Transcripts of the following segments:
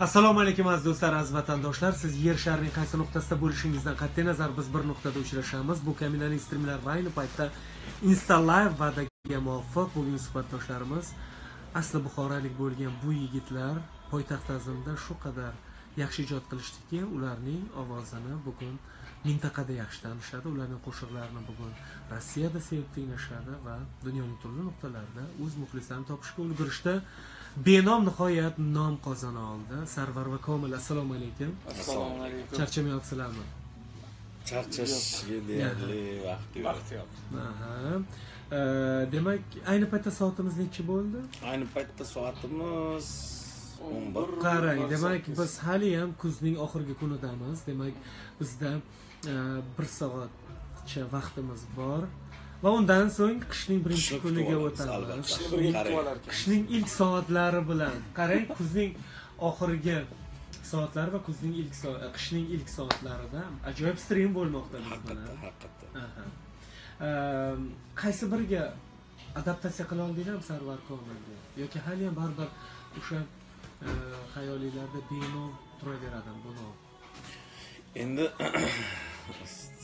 assalomu alaykum aziz do'stlar aziz vatandoshlar. Siz yer sharining qaysi nuqtasida bo'lishingizdan qat'iy nazar biz bir nuqtada uchrashamiz. Bu kaminaning strimlari va ayni paytda insta live va'daga muvofiq bugungi suhbatdoshlarimiz. Asli buxorolik bo'lgan bu yigitlar poytaxt azimda shu qadar yaxshi ijod qilishdiki ularning ovozini bugun mintaqada yaxshi tanishadi. Ularning qo'shiqlarini bugun rossiyada sevib tinglashadi va dunyoning turli nuqtalarida o'z muxlislarini topishga ulgurishdi. Benom nihoyat nom qozona oldi. Sarvar va komil assalomu alaykum. Assalomu alaykum. Charchamayapsizlarmi? Charchashga deyarli vaqt yo'q. vaqt yo'q. Demak ayni paytda soatimiz nechi bo'ldi? Ayni paytda soatimiz o'n bir. Qarang demak biz haliyam kuzning oxirgi kunidamiz. Demak bizda e, bir soatcha vaqtimiz bor va undan so'ng qishning birinchi kuniga o'tamiz. qishning ilk soatlari bilan. Qarang kuzning oxirgi soatlari va kuzning ilk so- qishning ilk soatlarida ajoyib stream bo'lmoqda biz bilan. haqiqatdan qaysi biriga adaptatsiya qila oldinglarmi sarvar komilga yoki haliyam baribir o'sha e, xayolinglarda benom turaveradimi bu endi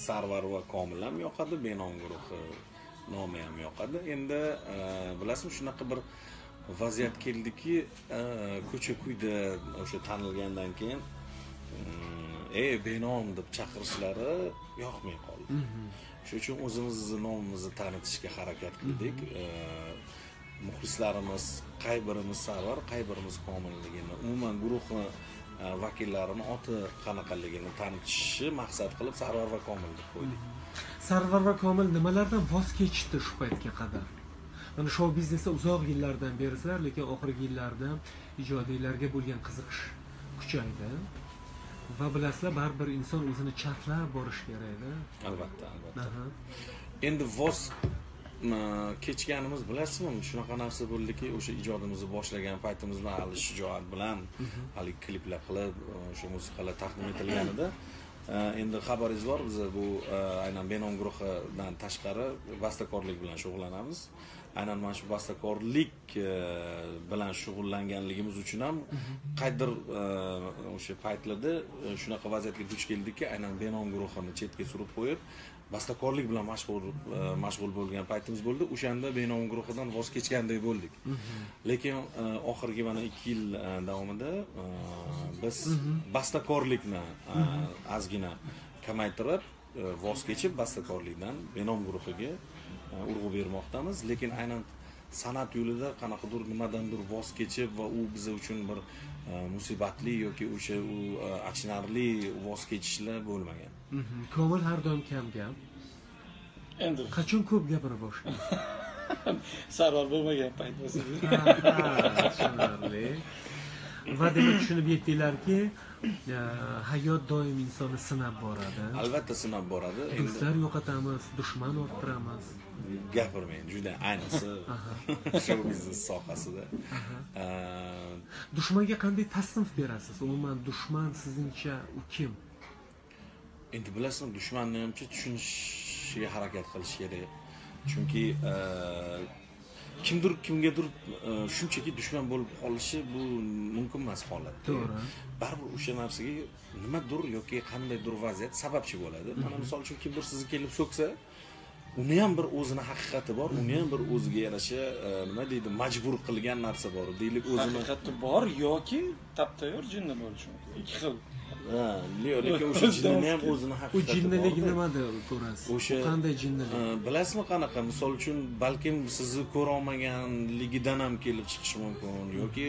sarvar va komil ham yoqadi benom guruhi nomi ham yoqadi. Endi e, bilasizmi shunaqa bir vaziyat keldiki e, ko'cha kuyda o'sha tanilgandan keyin ey benom deb chaqirishlari yoqmay qoldi. Shuning uchun o'zimizni nomimizni tanitishga harakat qildik. E, muxlislarimiz qay birimiz sarvar qay birimiz komilligini umuman guruhni e, vakillarini oti qanaqaligini tanitishni maqsad qilib sarvar va komil deb qo'ydik. Sarvar va komil nimalardan voz kechishdi shu paytga qadar? Mana shou biznesda uzoq yillardan berisizlar lekin oxirgi yillarda ijodiylarga bo'lgan qiziqish kuchaydi. Va bilasizlar baribir inson o'zini charxlab borishi kerakda. Albatta albatta. Endi voz kechganimiz bilasizmi shunaqa narsa bo'ldiki o'sha ijodimizni boshlagan paytimizda hali shijoat bilan haligi kliplar qilib e, o'sha musiqalar taqdim etilganida. E, endi xabaringiz bor biz bu e, aynan benom guruhidan tashqari bastakorlik bilan shug'ullanamiz. Aynan mana shu bastakorlik e, bilan shug'ullanganligimiz uchun ham qaydir e, o'sha paytlarda e, shunaqa vaziyatga duch keldikki aynan benom guruhini chetga surib qo'yib bastakorlik bilan mashg'ul e, mashg'ul bo'lgan paytimiz bo'ldi. O'shanda benom guruhidan voz kechgandek bo'ldik. Lekin e, oxirgi mana ikki yil e, davomida biz bastakorlikni ozgina kamaytirib voz kechib bastakorlikdan benom guruhiga urg'u bermoqdamiz. Lekin aynan san'at yo'lida qanaqadir nimadandir voz kechib va u biz uchun bir musibatli yoki o'sha u achinarli voz kechishlar bo'lmagan. Komil har doim kam gap endi qachon ko'p gapira boshladi? Sarvar bo'lmagan payt bo'lsa tushunarli. Va demak tushunib yetdinglarki hayot doim insonni sinab boradi. Albatta sinab boradi. Do'stlar yo'qotamiz dushman orttiramiz. Gapirmang juda ayniqsa shou biznes sohasida. E, dushmanga qanday tasnif berasiz? Umuman dushman sizningcha u kim endi bilasizmi dushmanni hamcha tushunishga harakat qilish kerak. Chunki e, kimdir kimgadir e, shunchaki dushman bo'lib qolishi bu mumkin emas holat. To'g'ri. baribir o'sha narsaga nimadir yoki qandaydir vaziyat sababchi bo'ladi. Mana misol uchun kimdir sizni kelib so'ksa uni ham bir o'zini haqiqati bor uni ham bir o'ziga yarasha e, nima deydi majbur qilgan narsa bor deylik o'zini. Haqiqati bor yoki tap tayyor jinni bo'lishi mumkin. Ikki xil. Ha, le- lekin o'sha jinnini ham o'zini u haqiqati jinnilik borda. nimada ko'rasiz? O'sha- u qanday jinnilik bilasizmi qanaqa? Misol uchun balkim sizni ko'rolmaganligidan ham kelib chiqishi mumkin yoki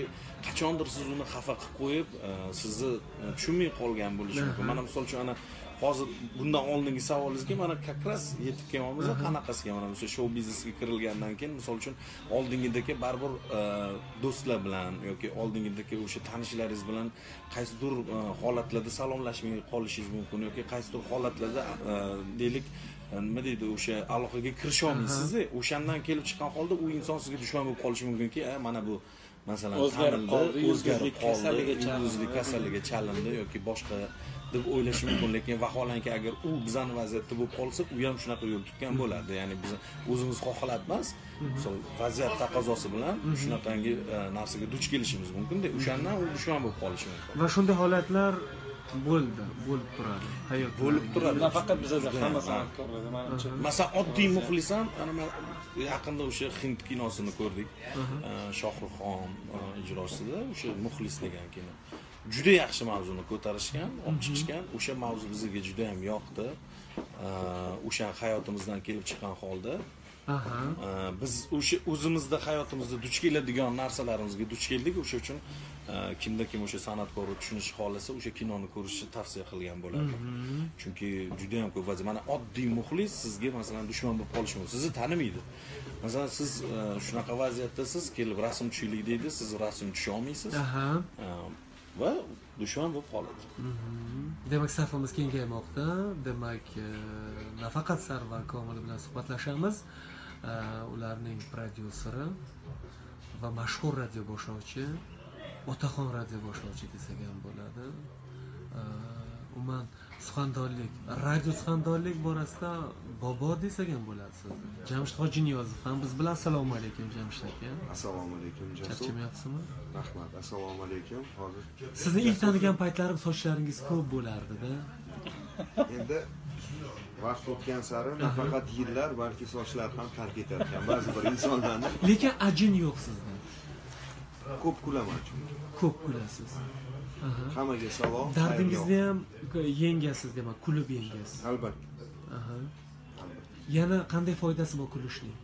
qachondir siz uni xafa qilib qo'yib e, sizni e, tushunmay qolgan bo'lishi mumkin. Mana misol uchun ana hozir bundan oldingi savolingizga mana как раз yetib kelmoqmiz. Qanaqasiga mana o'sha shou biznesga kirilgandan keyin misol uchun oldingidagi baribir e, do'stlar bilan yoki oldingidagi o'sha tanishlaringiz bilan qaysidir e, holatlarda salomlashmay qolishingiz mumkin yoki qaysidir holatlarda e, deylik nima deydi o'sha aloqaga kirisha olmaysizda o'shandan kelib chiqqan holda u inson sizga dushman bo'lib qolishi mumkinki "A, mana bu masalan O'zgarib qoldi, o'zgarib qoldi yulduzlik kasalligiga chalindi yoki boshqa deb o'ylashi mumkin lekin vaholanki agar u bizani vaziyatda bo'lib qolsa u ham shunaqa yo'l tutgan bo'ladi. Ya'ni biz o'zimiz xohlab emas misol vaziyat taqozosi bilan shunaqangi e, narsaga duch kelishimiz mumkinda o'shandan u dushman bo'lib qolishi mumkin. Va shunday holatlar bo'ldi bo'lib turadi. Hayot bo'lib turadi. nafaqat bizada hamma ha. san'atkorlarda manimcha masalan oddiy muxlis ham ana man yaqinda o'sha hind kinosini ko'rdik. E, shohruxxon e, ijrosida o'sha muxlis degan kino juda yaxshi mavzuni ko'tarishgan olib chiqishgan. O'sha mavzu bizga juda ham yoqdi o'sha hayotimizdan kelib chiqqan holda. Biz o'sha o'zimizda hayotimizda duch keladigan narsalarimizga duch keldik. O'sha uchun e, kimda kim o'sha san'atkorni tushunishni xohlasa o'sha kinoni ko'rishni tavsiya qilgan bo'lardim. Chunki juda ham ko'p vaziyat. Mana oddiy muxlis sizga masalan dushman bo'lib qolishi mumkin sizni tanimaydi. Masalan siz e, shunaqa vaziyatdasiz kelib rasm tushaylik deydi siz rasm tusha olmaysiz va dushman bo'lib qoladi. Mhm. Demak safimiz kengaymoqda. Demak e, nafaqat sarvar komil bilan suhbatlashamiz. E, ularning prodyuseri va mashhur radio boshlovchi otaxon radio boshlovchi desak ham bo'ladi. E, umuman suxandonlik radio suxandonlik borasida bobo desak ham bo'ladi sizni jamshid hojiniyozov ham biz bilan assalomu alaykum jamshid aka. Assalomu alaykum charchamayapsizmi rahmat assalomu alaykum. Hozir sizni ilk tanigan paytlarim sochlaringiz ko'p bo'lardida endi vaqt o'tgan sari nafaqat yillar balki sochlar ham tark etar ekan ba'zi bir insonlarni lekin ajin yo'q sizda. ko'p kulaman chunki. Ko'p kulasiz. Hammaga salom dardingizni ham yengasiz demak kulib yengasiz. Albatta. Yana qanday foydasi bor kulishning?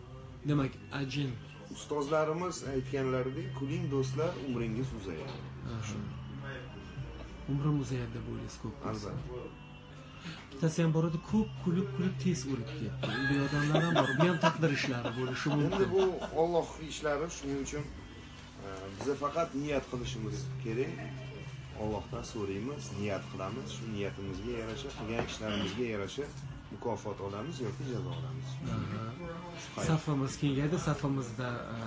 Demak ajin. Ustozlarimiz aytganlaridek kuling do'stlar umringiz uzayadi. Umrim uzayadi deb o'ylaysiz ko'p albatta. Bittasi ham bor edi ko'p kulib kulib tez o'lib ketdi. Bunday odamlar ham bor bu ham taqdir ishlari bo'lishi endi mumkin. bu Alloh ishlari shuning uchun e, biza faqat niyat qilishimiz kerak. Allohdan so'raymiz niyat qilamiz shu niyatimizga yarasha qilgan ishlarimizga yarasha mukofot olamiz yoki jazo olamiz safimiz kengaydi safimizda e,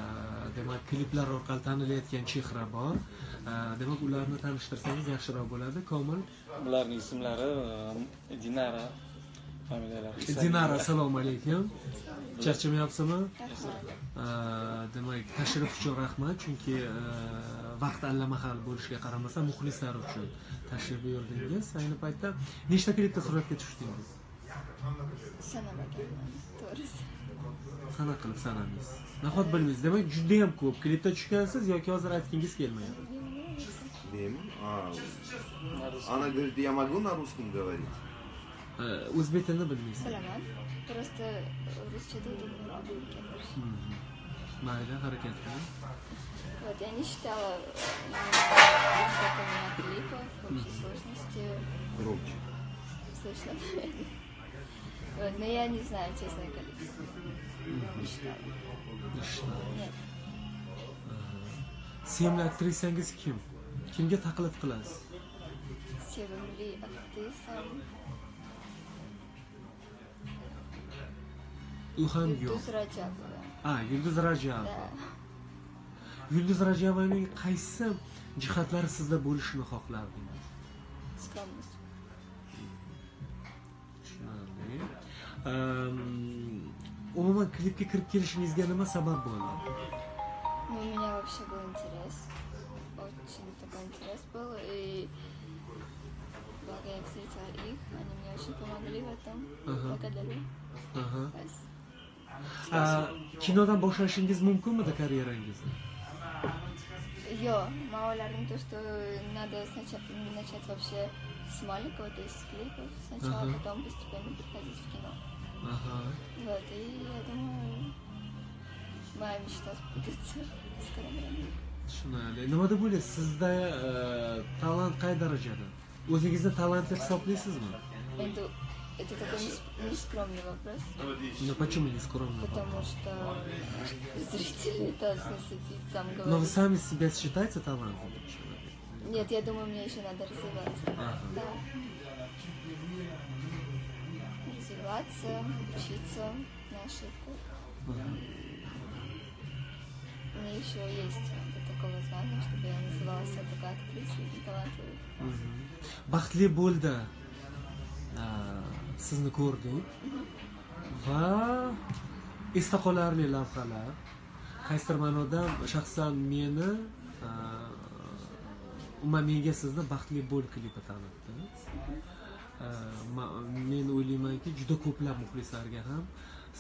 demak kliplar orqali tanilayotgan chehra bor. E, demak ularni tanishtirsangiz yaxshiroq bo'ladi. Komil? Bularning ismlari e, dinara familiyalari dinara assalomu alaykum. Charchamayapsizmi? Demak tashrif uchun rahmat chunki vaqt allamahal bo'lishiga qaramasdan muxlislar uchun tashrif buyurdingiz ayni paytda nechta klipda suratga tushdingiz qanaqa qilib sanadingiz nahot bilmaysiz demak judayam ko'p klipda tushgansiz yoki hozir aytgingiz kelmayapti. А, она говорит, я могу на русском говорить? E, o'zbek tilini bilmaysiz bilaman просто ruschada Mhm. mayli harakat qiling вот я не считала сколько у меня клипов в общей сложности Громче. слышно но я не знаю честное количество. Не считала ishlar нет sevimli aktrisangiz kim kimga taqlid qilasiz sevimli aktrisam u ham yo'q yulduz rajabova a yulduz rajabova yulduz rajabovaning qaysi jihatlari sizda bo'lishini xohlardingiz скромность umuman klipga kirib kelishingizga nima sabab bo'ldi у меня вообще был интерес. Очень такой интерес был. И благо я встретила их. Они мне очень помогли в этом. Ага. Благодарю kinodan boshlashingiz mumkinmidi karyerangizni Йо, мало то, что надо сначала начать вообще с маленького, то есть с клипов сначала, потом постепенно переходить в кино. Aha. Вот, и я думаю, моя мечта сбудется в скором времени. tushunarli nima deb o'ylaysiz sizda talant qay darajada o'zingizni talantli hisoblaysizmi Это, это такой нес- нескромный вопрос. ну почему не скромно Потому что зрители должны сидеть там но вы говорить. сами себя считаете талантливым человеком Нет, я думаю, мне еще надо развиваться. Ага. Да. Развиваться, учиться на ошибках. Мне еще есть это такого знания, чтобы я называла себя такой актрисой и талантливой. baxtli bo'ldi sizni ko'rdik va esda qolarli lavhalar qaysidir ma'noda shaxsan meni umuman menga sizni baxtli bo'l klipi tanitdi men o'ylaymanki juda ko'plab muxlislarga ham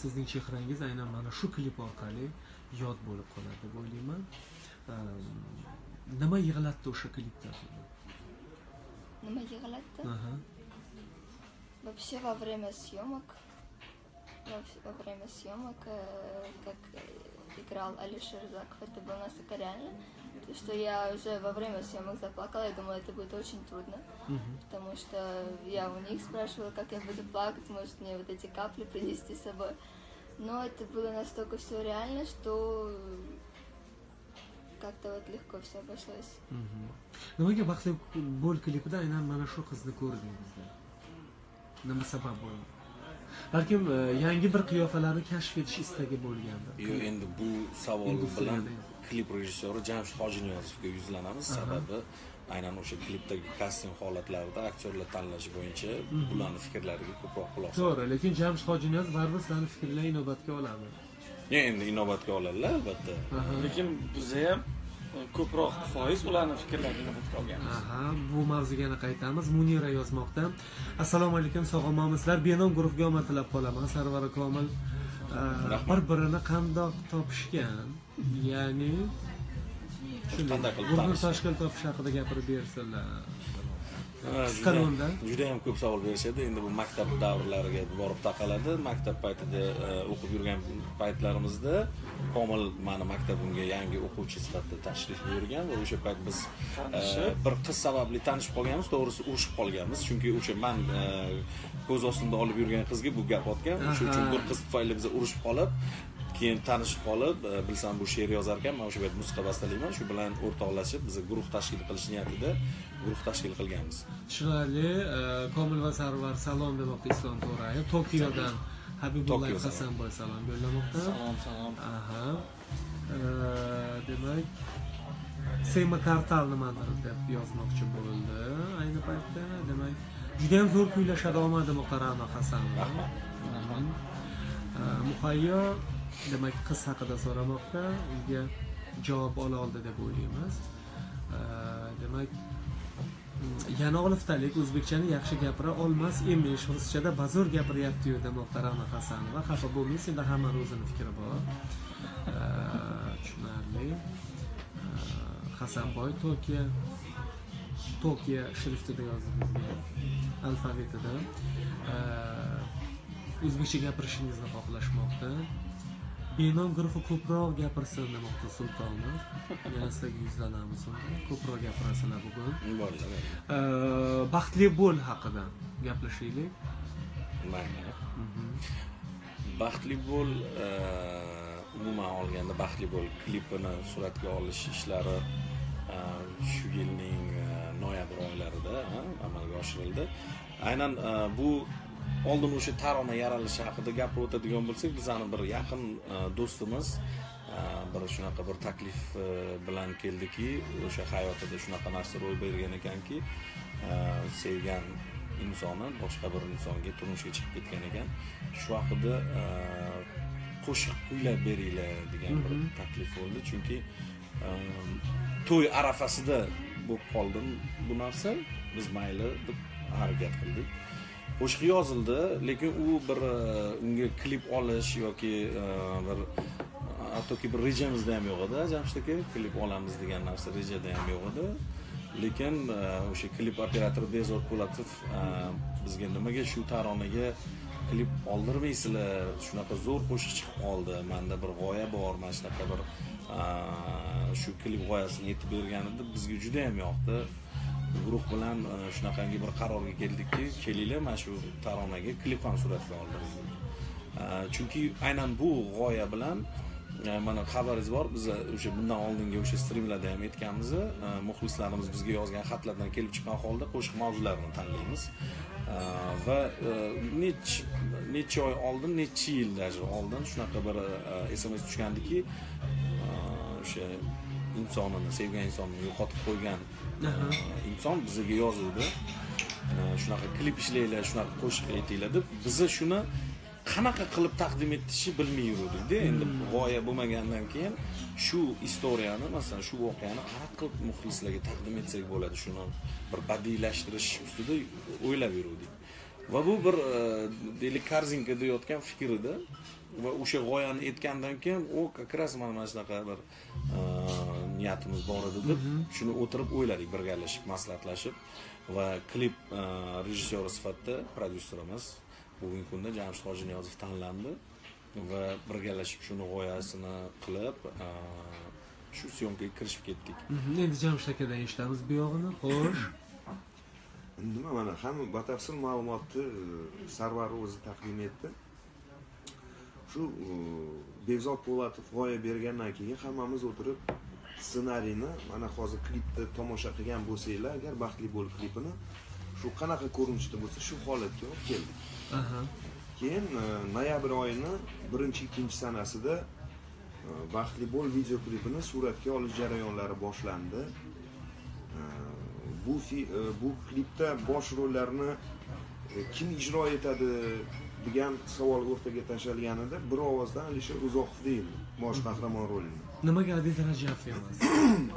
sizning chehrangiz aynan mana shu klip orqali yod bo'lib qoladi deb o'ylayman. A, nima yig'latdi o'sha klipda? Нема yig'latdi. Вообще во время съемок, во, время съемок, э, как э, играл Алишер Заков, это было настолько реально, что я уже во время съемок заплакала, я думала, это будет очень трудно, Мгм. потому что я у них спрашивала, как я буду плакать, может мне вот эти капли принести с собой. Но это было настолько все реально, что как-то вот легко все обошлось. Nimaga baxtli bo'l klipida aynan mana shu qizni ko'rdingizda nima sabab bo'ldi balkim yangi bir qiyofalarni kashf etish istagi bo'lgandir yo endi bu savol bilan. Klip rejissyori jamshid hojiniyozovga yuzlanamiz. Sababi aynan o'sha klipdagi kasting holatlarida aktyorlar tanlash bo'yicha bularni fikrlariga ko'proq quloq soldi to'g'ri lekin jamshid hojiniyozov baribir sizlarni fikrlar inobatga oladi. Endi inobatga oladilar albatta. Lekin biza ham e, ko'proq foiz ularni fikrlarini inobatga olganmiz. Aha bu mavzuga yana qaytamiz. Munira yozmoqda. Assalomu alaykum sog' omonmisizlar benom guruhga omad tilab qolaman sarvar komil bir birini qandoq topishgan ya'ni Qanday qilib urg'u tashkil topish haqida gapirib bersinlar. Ha, Qisqa juda- lo'nda. juda ham ko'p savol berishadi. Endi bu maktab davrlariga borib taqaladi. Maktab paytida e, o'qib yurgan paytlarimizda komil mani maktabimga yangi o'quvchi sifatida tashrif buyurgan va o'sha payt biz e, bir qiz sababli tanishib qolganmiz. To'g'risi urushib qolganmiz. Chunki o'sha man e, ko'z ostimda olib yurgan qizga bu gap otgan. Shuning uchun bir qiz tufayli biz urushib qolib keyin tanishib qolib e, bilsam bu she'r yozar ekan man o'sha payt musiqa bastalayman shu bilan o'rtoqlashib biz guruh tashkil qilish niyatida guruh tashkil qilganmiz. Tushunarli e, komil va sarvar salom demoqda islom to'rayev tokiodan habibullayev hasanboy salom yo'llamoqda. Salom salom. Aha. E, demak sema kartal nimadir deb yozmoqchi bo'ldi ayni paytda. Demak judayam zo'r kuylashadi omadi muqarrama hasanova. E, muhayyo demak qiz haqida so'ramoqda. Unga javob ola oldi deb o'ylaymiz. Demak mm, yana oliftalik o'zbekchani yaxshi gapira olmas emish ruschada bazo'r gapiryaptiyu demoqda rana hasanova. Xafa bo'lmang senda hammani o'zini fikri bor. Tushunarli. Hasanboy tokio tokio shriftida yozdi bizga alfavitida o'zbekcha gapirishingizni xohlashmoqda. Benom guruhi ko'proq gapirsin demoqda sultonov. Yana sizlarga yuzlanamiz ko'proq gapirasizlar bugun. Bo'ldi, baxtli bo'l haqida gaplashaylik. Mayli. Baxtli bo'l umuman olganda baxtli bo'l klipini suratga olish ishlari shu yilning noyabr oylarida amalga oshirildi. Aynan bu oldin o'sha tarona yaralishi haqida gapirib o'tadigan bo'lsak bizani bir yaqin e, do'stimiz e, bir shunaqa bir taklif e, bilan keldiki o'sha hayotida shunaqa narsa ro'y bergan ekanki sevgan insoni boshqa bir insonga turmushga chiqib ketgan ekan. Shu haqida qo'shiq kuylab beringlar degan bir taklif bo'ldi. Chunki to'y arafasida bo'lib qoldi bu narsa. Biz mayli deb harakat qildik qo'shiq yozildi lekin u bir e, unga klip olish yoki e, bir hattoki bir rejamizda ham yo'q edi jamshid aka klip olamiz degan narsa rejada ham yo'q edi. Lekin e, o'sha klip operatori bezor po'latov bizga nimaga shu taronaga klip oldirmaysizlar shunaqa zo'r qo'shiq chiqib qoldi manda bir g'oya bor mana shunaqa bir shu klip g'oyasini aytib edi bizga juda yam yoqdi. Guruh bilan e, shunaqangi bir qarorga keldikki kelinglar mana shu taronaga klip ham suratga oldiraylik e, chunki aynan bu g'oya bilan e, mana xabaringiz bor biz o'sha bundan oldingi o'sha strimlarda ham aytganmiz muxlislarimiz bizga yozgan xatlardan kelib chiqqan holda qo'shiq mavzularini tanlaymiz. Va e, nech necha oy oldin necha yil даже oldin shunaqa bir sms tushgandiki o'sha insonini sevgan insonini yo'qotib qo'ygan inson bizga yozuvdi shunaqa klip ishlanglar shunaqa qo'shiq aytinglar deb biza shuni qanaqa qilib taqdim etishni bilmay yuruvdikda endi g'oya bo'lmagandan keyin shu istoriyani masalan shu voqeani qanaqa qilib muxlislarga taqdim etsak bo'ladi shuni bir badiiylashtirish ustida o'ylab yuruvdik va bu bir e, deylik korzinkada yotgan fikr edi va o'sha g'oyani aytgandan keyin u как раз mana mana shunaqa bir e, niyatimiz bor edi deb shuni o'tirib o'yladik birgalashib maslahatlashib va klip e, rejissyori sifatida prodyuserimiz bugungi kunda jamshid hojiniyozov tanlandi va birgalashib shuni g'oyasini qilib e, shu syomkaga kirishib ketdik. Mhm, endi jamshid akadan eshitamiz bu yog'ini xo'sh. Nima mana hamma batafsil ma'lumotni sarvar o'zi taqdim etdi shu e, bekzod po'latov g'oya bergandan keyin hammamiz o'tirib ssenariyni mana hozir klipni tomosha qilgan bo'lsanglar agar baxtli bo'l klipini shu qanaqa ko'rinishda bo'lsa shu holatga olib keldik. Keyin e, noyabr oyini birinchi ikkinchi sanasida e, baxtli bo'l videoklipini suratga olish jarayonlari boshlandi. Bu bu klipda bosh rollarni kim ijro etadi degan savol o'rtaga tashlanganida bir ovozdan alisher uzoqov deyildi bosh qahramon rolini. Nimaga adiz rajabov emas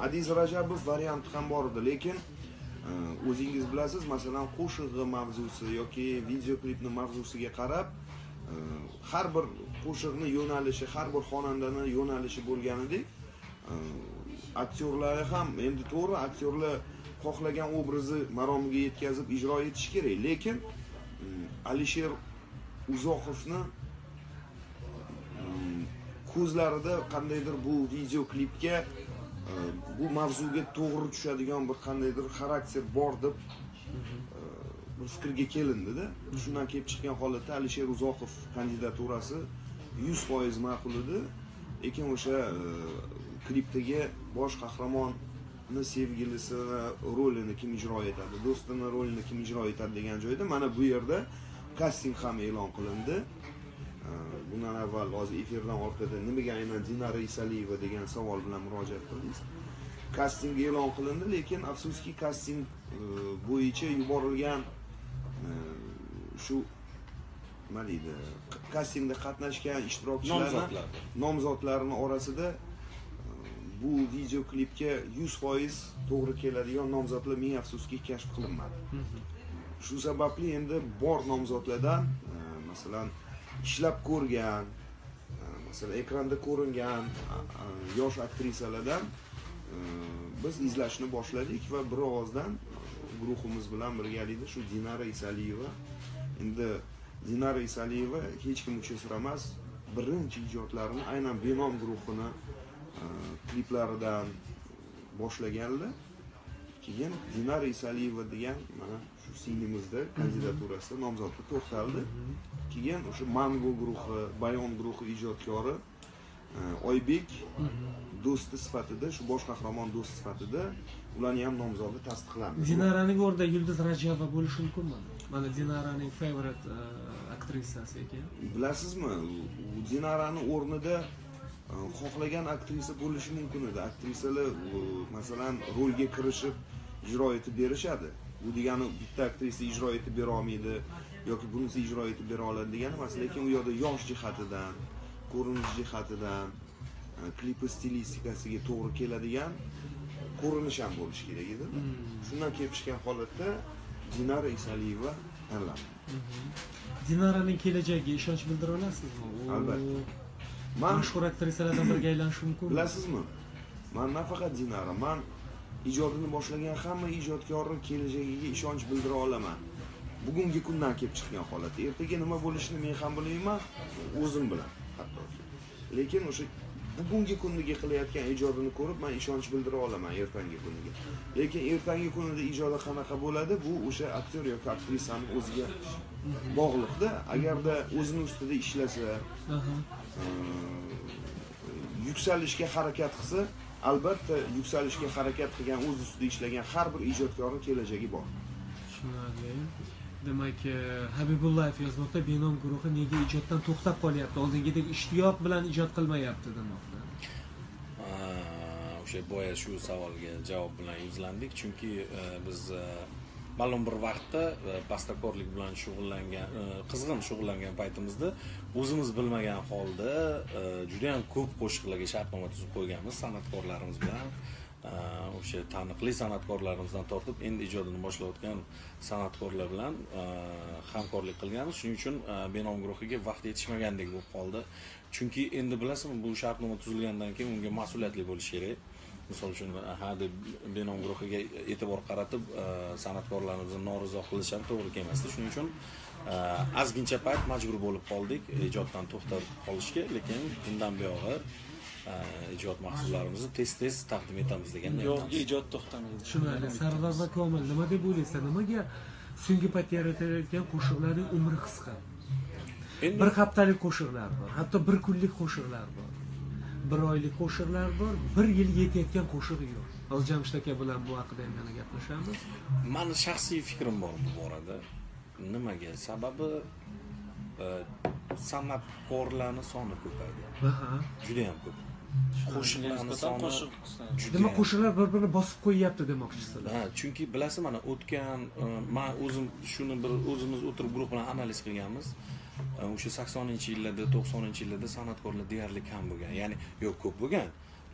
adiz rajabov varianti ham bor edi lekin e, o'zingiz bilasiz masalan qo'shig'i mavzusi yoki videoklipni mavzusiga qarab e, har bir qo'shiqni yo'nalishi har bir xonandani yo'nalishi bo'lganidek e, aktyorlari ham endi to'g'ri aktyorlar xohlagan obrazni maromiga yetkazib ijro etishi kerak lekin alisher uzoqovni ehm, ko'zlarida qandaydir bu videoklipga ehm, bu mavzuga to'g'ri tushadigan bir qandaydir xarakter bor deb ehm, bir fikrga kelindida. Shundan kelib chiqqan holatda alisher uzoqov kandidaturasi yuz foiz ma'qul edi. Lekin o'sha klipdagi bosh qahramonni sevgilisini rolini kim ijro etadi do'stini rolini kim ijro etadi degan joyda mana bu yerda kasting ham e'lon qilindi. Bundan avval hozir efirdan orqada nimaga aynan dinara isaliyeva degan savol bilan murojaat qildingiz? Kasting e'lon qilindi lekin afsuski kasting e, bo'yicha yuborilgan e, shu nima deydi kastingda qatnashgan ishtirokchilarni nomzodlar nomzodlarni orasida e, bu videoklipga yuz foiz to'g'ri keladigan nomzodlar ming afsuski kashf qilinmadi shu sababli endi bor nomzodlardan e, masalan ishlab ko'rgan e, masalan ekranda ko'ringan yosh aktrisalardan e, biz izlashni boshladik va bir ovozdan guruhimiz bilan birgalikda shu dinara isaliyeva endi dinara isaliyeva hech kim uchun sir emas birinchi ijodlarini aynan benom guruhini kliplaridan boshlaganlar. Keyin dinara isaliyeva degan mana singlimizda kandidaturasida nomzodga to'xtaldi. Keyin o'sha mango guruhi bayon guruhi ijodkori e, oybek do'sti sifatida shu bosh qahramon do'st sifatida ularni ham nomzodi tasdiqlandi. Dinaraning o'rnida yulduz rajabova bo'lishi mumkinmi? Mana dinaraning favorite e, aktrisasi ekan. Bilasizmi u dinarani o'rnida e, xohlagan aktrisa bo'lishi mumkin edi. Aktrisalar masalan rolga kirishib ijro etib berishadi bu degani bitta aktrisa ijro etib bera olmaydi yoki bunisi ijro etib bera oladi degani emas lekin u yoqda yosh jihatidan ko'rinish jihatidan e, klipi stilistikasiga to'g'ri keladigan ko'rinish ham bo'lishi kerak edi. Shundan kelib chiqqan holatda dinara isaliyeva tanlandi dinaraning kelajagiga ishonch bildira olasizmi? Albatta. man mashhur aktrisalardan biriga aylanishi mumkin. Bilasizmi? Man nafaqat dinara man ijodini boshlagan hamma ijodkorni kelajagiga ishonch bildira olaman. Bugungi kundan kelib chiqqan holat. Ertaga nima bo'lishini men ham bilmayman o'zim bilan hatto. Lekin o'sha bugungi kundagi qilayotgan ijodini ko'rib man ishonch bildira olaman ertangi kuniga lekin ertangi kunida ijodi qanaqa bo'ladi bu o'sha aktyor yoki aktrisani o'ziga bog'liqda. Agarda o'zini ustida ishlasa Aha. yuksalishga harakat qilsa albatta yuksalishga harakat qilgan o'z ustida ishlagan har bir ijodkorni kelajagi bor. Tushunarli. Demak e, habibullayev yozmoqda benom guruhi nega ijoddan to'xtab qolyapti? Oldingidek ishtiyoq bilan ijod qilmayapti demoqda. O'sha boya shu savolga javob bilan yuzlandik. Chunki e, biz e, ma'lum bir vaqtda e, bastakorlik bilan shug'ullangan e, qizg'in shug'ullangan paytimizda o'zimiz bilmagan holda e, judayam juda ko'p qo'shiqlarga shartnoma tuzib qo'yganmiz san'atkorlarimiz bilan. O'sha taniqli san'atkorlarimizdan tortib endi ijodini boshlayotgan san'atkorlar bilan hamkorlik qilganmiz. Shuning uchun benom guruhiga vaqt yetishmagandek bo'lib qoldi. Chunki endi bilasizmi bu shartnoma tuzilgandan keyin unga mas'uliyatli bo'lish kerak. Misol uchun ha deb benom guruhiga e'tibor qaratib san'atkorlarimizni norizo qilish ham to'g'ri kelmasdi. Shuning uchun ozgincha payt majbur bo'lib qoldik ijoddan to'xtab qolishga lekin bundan buyog'i ijod mahsullarimizni tez tez taqdim etamiz degan yo'q ijod to'xtamaydi. Tushunarli sarvar va komil nima deb o'ylaysiz? Nimaga so'nggi paytda yaratilayotgan qo'shiqlarning umri qisqa? Bir haftalik qo'shiqlar bor hatto bir kunlik qo'shiqlar bor bir oylik qo'shiqlar bor bir yil yetayotgan qo'shiq yo'q. Hozir jamshid aka bilan bu haqida ham yana gaplashamiz. Mani shaxsiy fikrim bor bu borada. Nimaga? Sababi e, san'atkorlarni soni ko'paydi. Aha. Juda yam ko'p qo'shiqlarni nisbatan soni yam qo'shiqlar bir birini bosib qo'yyapti demoqchisizlar. Ha chunki bilasiz mana o'tgan e, man o'zim shuni bir o'zimiz o'tirib guruh bilan analiz qilganmiz o'sha saksoninchi yillarda to'qsoninchi yillarda san'atkorlar deyarli kam bo'lgan. Ya'ni yo'q ko'p bo'lgan.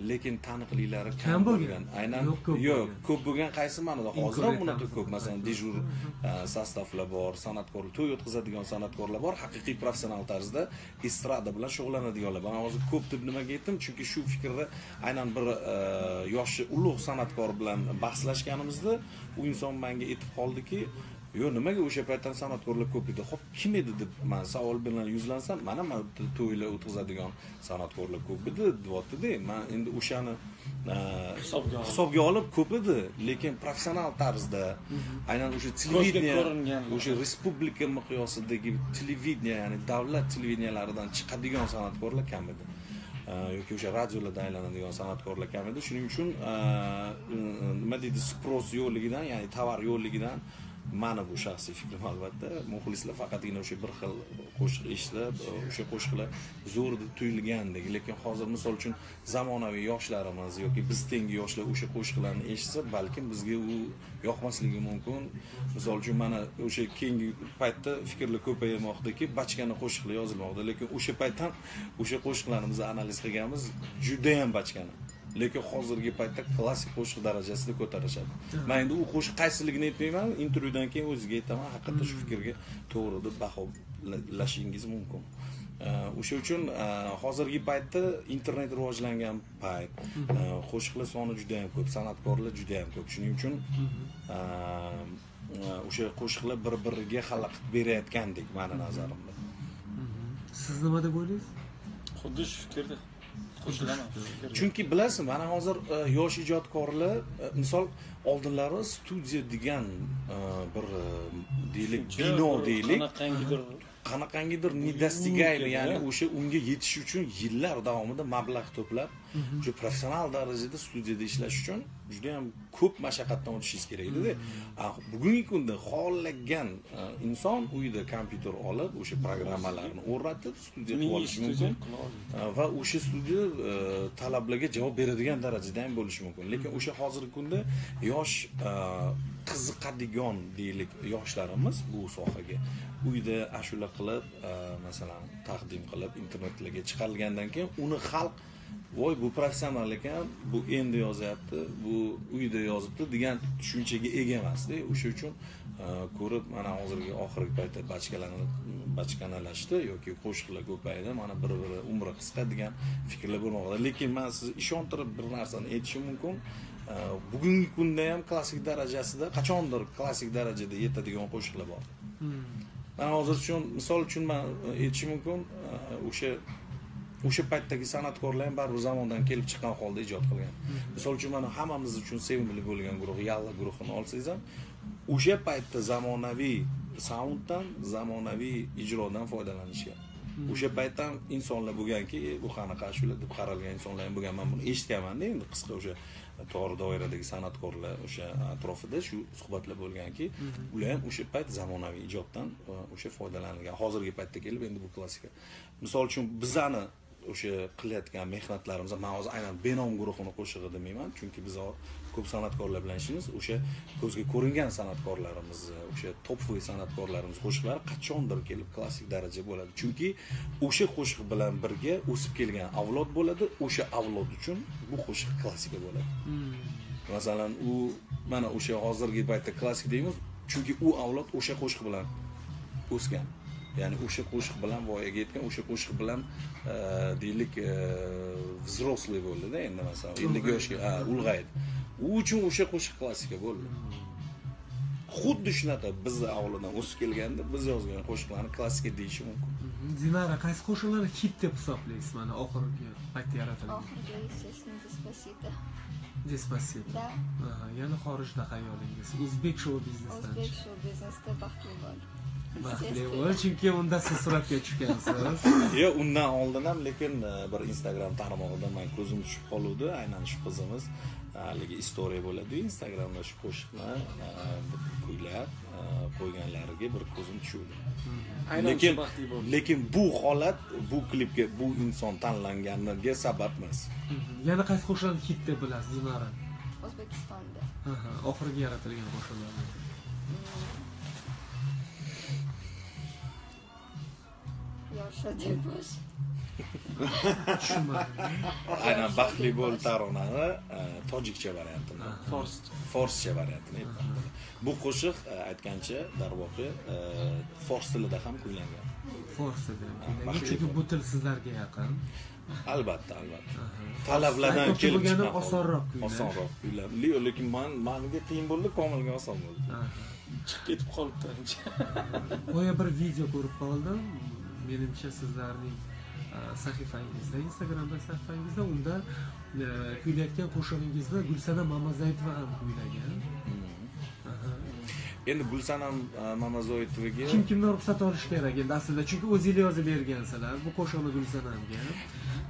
Lekin taniqlilari kam bo'lgan. aynan Yo'q, ko'p bo'lgan. qaysi ma'noda? Hozir ham bunaqa ham. ko'p. Masalan dejur e, sostavlar bor san'atkor to'y o'tkazadigan san'atkorlar bor haqiqiy professional tarzda estrada bilan shug'ullanadiganlar. Man hozir ko'p deb nimaga aytdim? Chunki shu fikrda aynan bir e, yoshi ulug' san'atkor bilan bahslashganimizda u inson menga aytib qoldiki yo'q nimaga o'sha paytdan san'atkorlar ko'p edi. Hop kim edi deb man savol bilan yuzlansam mana mana bu to'ylar o'tkazadigan san'atkorlar ko'p edi deyaptida man endi o'shani e, Hisobga olib. ko'p edi lekin professional tarzda aynan o'sha televideniya o'sha respublika miqyosidagi televideniya ya'ni davlat televideniyalaridan chiqadigan san'atkorlar kam edi. E, yoki o'sha radiolarda aylanadigan san'atkorlar kam edi. Shuning uchun e, nima deydi spros yo'qligidan ya'ni tovar yo'qligidan mani bu shaxsiy fikrim albatta muxlislar faqatgina o'sha bir xil qo'shiq eshitib o'sha qo'shiqlar zo'r deb tuyulgandek lekin hozir misol uchun zamonaviy yoshlarimiz yoki biz tengi yoshlar o'sha qo'shiqlarni eshitsa balkim bizga u yoqmasligi mumkin misol uchun mana o'sha keyingi paytda fikrlar ko'paymoqdaki bachkana qo'shiqlar yozilmoqda lekin o'sha paytdan o'sha qo'shiqlarimizni analiz qilganmiz judayam bachkana lekin hozirgi paytda klassik qo'shiq darajasida ko'tarishadi. Man endi u qo'shiq qaysiligini aytmayman intervyudan keyin o'zizga aytaman. Haqiqatda shu fikrga to'g'ri deb baholashingiz mumkin. O'sha uchun e, hozirgi paytda internet rivojlangan payt. E, qo'shiqlar soni juda yam ko'p san'atkorlar juda yam ko'p. Shuning uchun e, e, o'sha qo'shiqlar bir biriga xalaqit berayotgandek mani nazarimda. Siz nima deb o'ylaysiz? Xuddi shu fikrda qo'shilaman chunki bilasizmi mana hozir e, yosh ijodkorlar e, misol oldinlari studiya degan e, bir deylik bino deylik. qanaqangidir qanaqangidir недостигаемый ya'ni ya. o'sha unga yetish uchun yillar davomida mablag' to'plab o'sha professional darajada studiyada ishlash uchun juda yam ko'p mashaqqatdan o'tishingiz kerak edida A, bugungi kunda xohlagan inson uyida kompyuter olib o'sha programmalarni o'rnatib studiya qilib olishi mumkin. va o'sha studiya e, talablarga javob beradigan darajada ham bo'lishi mumkin. Lekin o'sha hozirgi kunda yosh e, qiziqadigan deylik yoshlarimiz bu sohaga uyda ashula qilib e, masalan taqdim qilib internetlarga chiqarilgandan keyin uni xalq voy bu professional ekan bu endi yozyapti bu uyda yozibdi degan tushunchaga ega emasda o'sha uchun e, ko'rib mana hozirgi oxirgi paytda bachkalarni bachkanalashdi yoki qo'shiqlar ko'paydi mana bir biri umri qisqa degan fikrlar bo'lmoqda. Lekin man sizni ishontirib bir narsani aytishim mumkin e, bugungi kunda ham klassik darajasida qachondir klassik darajada yetadigan qo'shiqlar bor. Hmm. Mana hozir uchun misol uchun man e, aytishim mumkin e, o'sha o'sha paytdagi san'atkorlar ham baribir zamondan kelib chiqqan holda ijod qilgan. Misol uchun mana hammamiz uchun sevimli bo'lgan guruh yalla guruhini olsangiz ham o'sha paytda zamonaviy saunddan zamonaviy ijrodan foydalanishgan o'sha paytda insonlar bo'lganki "E, bu qanaqa ashula deb qaralgan insonlar ham bo'lgan man buni eshitganmanda endi qisqa o'sha tor doiradagi san'atkorlar o'sha atrofida shu suhbatlar bo'lganki ular ham o'sha payt zamonaviy ijoddan e, o'sha foydalanilgan. Hozirgi paytda kelib endi bu klassika. Misol uchun bizani o'sha qilayotgan mehnatlarimiz man hozir aynan benom guruhini qo'shig'i demayman chunki biz ko'p san'atkorlar bilan ishlaymiz o'sha ko'zga ko'ringan san'atkorlarimiz o'sha topvoy san'atkorlarimiz qo'shiqlari qachondir kelib klassik daraja bo'ladi. Chunki o'sha qo'shiq bilan birga o'sib kelgan avlod bo'ladi o'sha avlod uchun bu qo'shiq klassika bo'ladi. Masalan u mana o'sha hozirgi paytda klassik deymiz chunki u avlod o'sha qo'shiq bilan o'sgan ya'ni o'sha qo'shiq bilan voyaga yetgan o'sha qo'shiq bilan e, deylik e, взрослый bo'ldida endi masalan ellik yoshga ha, ulg'aydi u uchun o'sha qo'shiq klassika bo'ldi. Xuddi shunaqa bizni avloddan o'sib kelganda biz yozgan qo'shiqlarni klassika deyishi mumkin. Dinara qaysi qo'shiqlarni hit deb hisoblaysiz mana oxirgi paytda yaratilgan? Oxirgi естественно деспасито despacito. Да Aha, yana xorijda xayolingiz o'zbek shou biznesdan o'zbek shou biznesda baxtli bo'l baxtli bo'l chunki unda siz suratga tushgansiz yo'q undan oldin ham lekin e, bir instagram tarmog'ida man ko'zim tushib qoluvdi. Aynan shu qizimiz e, haligi istoriya bo'ladiyu instagramda shu qo'shiqni e, kuylab qo'yganlariga bir ko'zim tushuvdi. Aynan shu lekin lekin bu holat bu klipga bu inson tanlanganiga sabab emas. Mhm. yana qaysi qo'shiqlarni hit deb bilasiz dinara o'zbekistonda. Aha, oxirgi yaratilgan qo'shiqlarni yosh debosh tushunmadim aynan baxtli bo'l taronani e, tojikcha variantini forscha. Forscha variantini bu qo'shiq e, aytgancha darvoqe e, fors tilida ham kuylangan forsida baxtli chunki bu til sizlarga yaqin. Albatta albatta. Talablardan kelib holda. osonroq osonroq kuylab Le- lekin man manga qiyin bo'ldi komilga oson bo'ldi. Chiqib ketib qolibdi ancha. Boya bir video ko'rib qoldim menimcha sizlarning e, sahifangizda instagramdagi sahifangizda unda e, kuylayotgan qo'shig'ingizni gulsanam mamazoitova ham kuylagan. Aha. endi gulsanam e, mamazoitovaga kim kimdan ruxsat olish kerak endi aslida? Chunki o'zinglar yozib bergansizlar bu qo'shiqni gulsanamga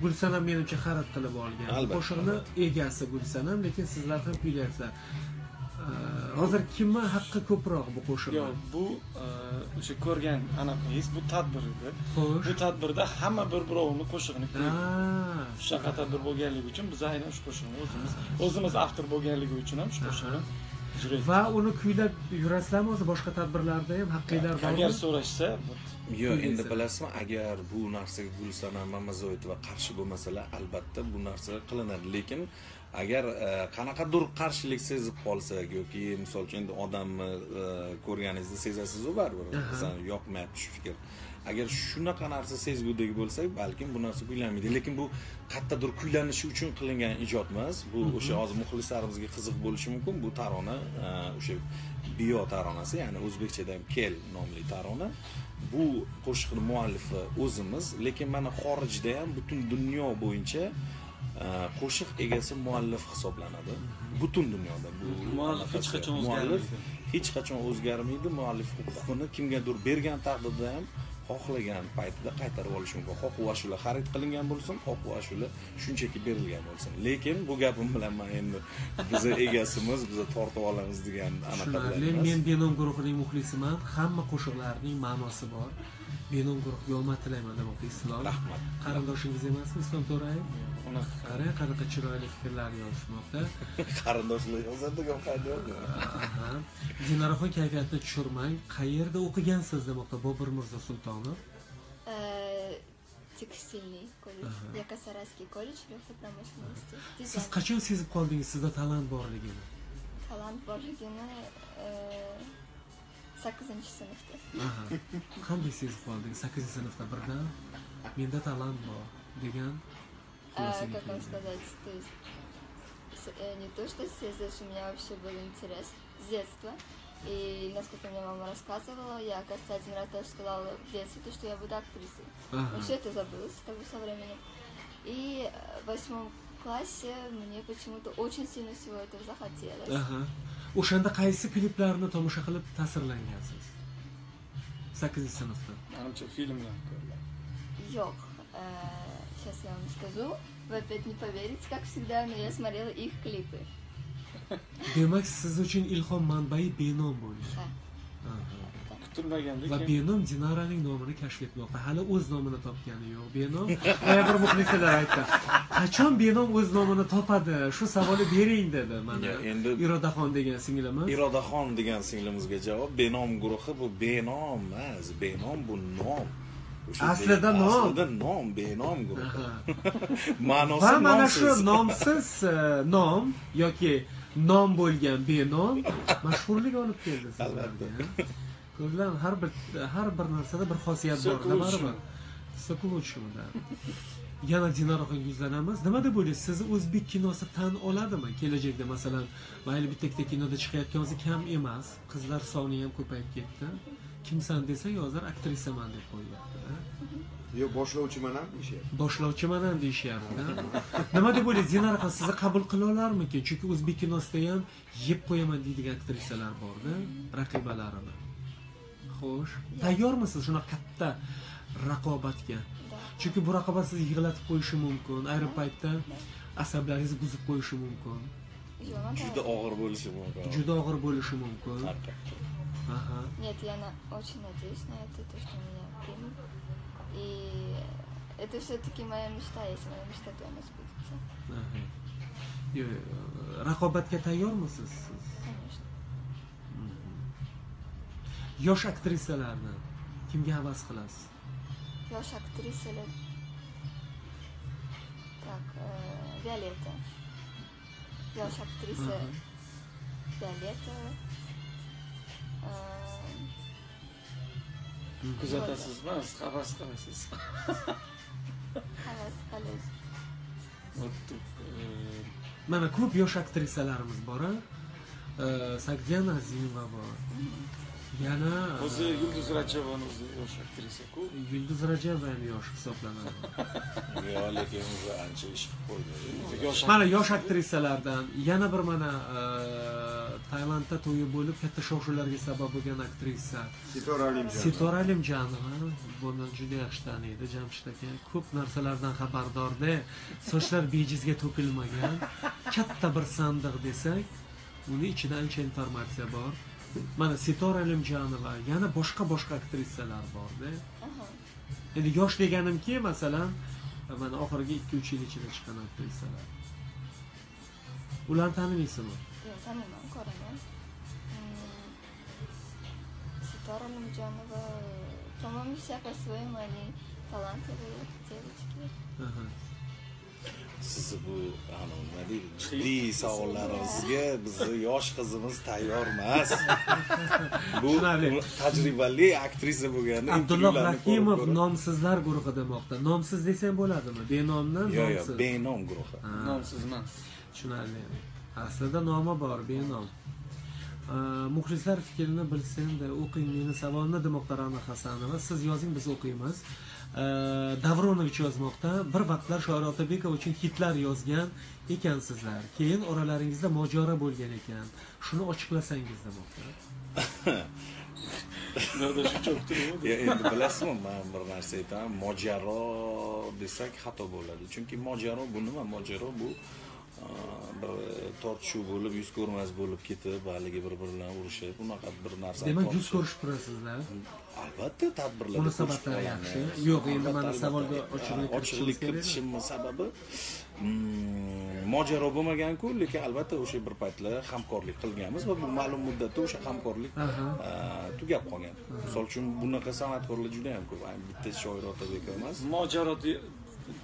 gulsanam menimcha xarid qilib olgan. Qo'shiqni egasi gulsanam lekin sizlar ham kuylayapsizlar hozir kimni haqqi ko'proq bu qo'shiqni yo'q bu o'sha ko'rgan anaqangiz bu tadbir edi xo'sh bu tadbirda hamma bir birovni qo'shig'ini kuyladi shunaqa tadbir bo'lganligi uchun biz aynan shu qo'shiqni o'zimiz o'zimiz avtor bo'lganligi uchun ham shu qo'shiqni va uni kuylab yurasizlarmi o'zi boshqa tadbirlarda ham haqqinglar agar bormi so'rashsa yo'q endi bilasizmi agar bu narsaga gulsanam mamazoitova qarshi bo'lmasalar albatta bu narsa qilinadi lekin agar e, qanaqadir qarshilik sezib qolsak yoki misol uchun endi odamni e, ko'rganingizda sezasizu baribir yoqmayapti shu fikr. Agar shunaqa narsa sezgudek bo'lsak balkim bu narsa kuylanmaydi. Lekin bu qayerdadir kuylanishi uchun qilingan ijod emas bu o'sha hozir muxlislarimizga qiziq bo'lishi mumkin. Bu tarona e, o'sha biyo taronasi ya'ni o'zbekchada ham kel nomli tarona. Bu qo'shiqni muallifi o'zimiz lekin mana xorijda ham butun dunyo bo'yicha qo'shiq egasi muallif hisoblanadi. Butun dunyoda bu Muallif hech qachon muallif o'zgarmaydi. hech qachon o'zgarmaydi. Muallif huquqini kimgadir bergan taqdirda ham xohlagan paytida qaytarib olishi mumkin. Xoh u ashula xarid qilingan bo'lsin xoh u ashula shunchaki berilgan bo'lsin. Lekin bu gapim bilan man endi biza egasimiz biza tortib olamiz degan anaqa bilan men benom guruhining muxlisiman. Hamma qo'shiqlarining ma'nosi bor benom guruhiga omad tilayman demoqda islom Rahmat. qarindoshingiz emasmi islom to'rayev unaqa qarang qanaqa chiroyli fikrlar yozishmoqda? Qarindoshlar yozadi Aha. dinoraxon kayfiyatni tushirmang. Qayerda o'qigansiz demoqda bobur mirzo sultonov текстильный колледж якосарайский колледж легкой промышленности siz qachon sezib qoldingiz? Sizda talant borligini. Талант borligini sakkizinchi sinfda qanday sezib qoldingiz sakkizinchi sinfda birdan menda talant bor degan как вам сказать, то есть не то, что сезешь, у меня вообще был интерес с детства. И насколько мне мама рассказывала, я, кажется, один раз даже сказала в детстве, то, что я буду актрисой. Ага. Но все это забылось как бы со временем. И в восьмом классе мне почему-то очень сильно всего этого захотелось. Aha. O'shanda qaysi kliplarni tomosha qilib ta'sirlangansiz sakkizinchi sinfda manimcha filmlar ko'rgan Йог. Сейчас я вам скажу. Вы опять не поверите, как всегда, но я смотрела их клипы. demak siz uchun ilhom manbai benom bo'lgan. Aha. Kutilmaganda va benom dinoraning nomini kashf etmoqda. Hali o'z nomini topgani yo'q. Benom yana bir muxlisalar aytdi. Qachon benom o'z nomini topadi? Shu savolni bering dedi mana endi- irodaxon degan singlimiz irodaxon degan singlimizga javob benom guruhi bu benom emas benom bu nom. Aslida nom. aslida nom benom ma'nosi va mana shu nomsiz e, nom yoki nom bo'lgan benom mashhurlik olib keldi sizlarga ko'rdilarmi har bir har bir narsada bir xosiyat bor лучшему. baribir к лучшему, да. yana dinoraxonga yuzlanamiz. Nima deb o'ylaysiz? Sizni o'zbek kinosi tan oladimi? Kelajakda masalan mayli bitta ikkita kinoda chiqayotgan bo'lsa kam emas. Qizlar soni ham ko'payib ketdi. Kimsan desak hozir aktrisaman deb qo'yyapti yo boshlovchiman ham deyishyapti. Boshlovchiman ham deyishyapti nima deb o'ylaysiz? Dinora xola sizni qabul qila olarmikin chunki o'zbek kinosida ham yeb qo'yaman deydigan aktrisalar borda raqibalarini xo'sh tayyormisiz shunaqa katta raqobatga chunki bu raqobat sizni yig'latib qo'yishi mumkin ayrim paytda asablaringizni buzib qo'yishi mumkin juda og'ir bo'lishi mumkin juda og'ir bo'lishi mumkin. Aha. Нет, я на- очень надеюсь на это, то, что меня примут. И это все-таки моя мечта, если моя мечта, то она сбудется. Aha. Yo- raqobatga tayyormisiz siz yosh aktrisalarni kimga havas qilasiz Yosh или... Так, э, Виолетта. Yosh актриса Мгм. Виолетта. Э, kuzatasiz emas havas qilasiz Havas qilish. E, mana ko'p yosh aktrisalarimiz bor a sagdiana azimova bor yana o'zi yulduz rajabovani o'zi yosh aktrisaku. Yulduz rajabova ham yosh hisoblanadi. Yo lekin o'zi ancha ish qilib qo'ydi mana yosh aktrisalardan yana bir mana e, tailandda to'yi bo'lib katta shov shuvlarga sabab bo'lgan aktrisa sitora alimjon sitora alimjanova buni juda yaxshi taniydi jamshid aka. Ko'p narsalardan xabardorda sochlar bejizga to'kilmagan katta bir sandiq desak uni ichida ancha informatsiya bor mana sitora alimjanova yana boshqa boshqa aktrisalar borda. Endi yosh deganimki masalan mana oxirgi ikki uch yil ichida chiqqan aktrisalar. Ularni tanimaysizmi Yo'q, taniyman, ko'raman. М, Ситора Лумджанова, по-моему, все по-своему они талантливые девочки. Sizni bu nima deydi? Jiddiy savollaringizga bizni yosh qizimiz tayyor emas bu tajribali aktrisa bo'lgani abdulloh rahimov nomsizlar guruhi demoqda. Nomsiz desang bo'ladimi? Benomdan yo'q yo'q benom guruhi. Nomsiz emas. Tushunarli. Aslida nomi bor benom. Muxlislar fikrini bilsin-da o'qing meni savolni demoqda ra'no hasanova. Siz yozing biz o'qiymiz davronovich yozmoqda. Bir vaqtlar shoir otabekov uchun hitlar yozgan ekansizlar. Keyin oralaringizda mojaro bo'lgan ekan. Shuni ochiqlasangiz demoqda. Endi bilasizmi man bir narsa aytaman. Mojaro desak xato bo'ladi. Chunki mojaro bu nima? Mojaro bu bir tortishuv bo'lib yuz ko'rmas bo'lib ketib haligi bir biri bilan urushib unaqa bir narsa demak yuz ko'rishib turasizlar. Albatta tadbirlarda Munosabatlar yaxshi. Yo'q, endi mana savolga ochiqlik kiritishimni sababi mm, mojaro bo'lmaganku lekin albatta o'sha bir paytlar hamkorlik qilganmiz va bu ma'lum muddatda o'sha hamkorlik a, tugab qolgan. Misol uchun bunaqa san'atkorlar juda yam ko'p bitta shoir otabekov emas mojaro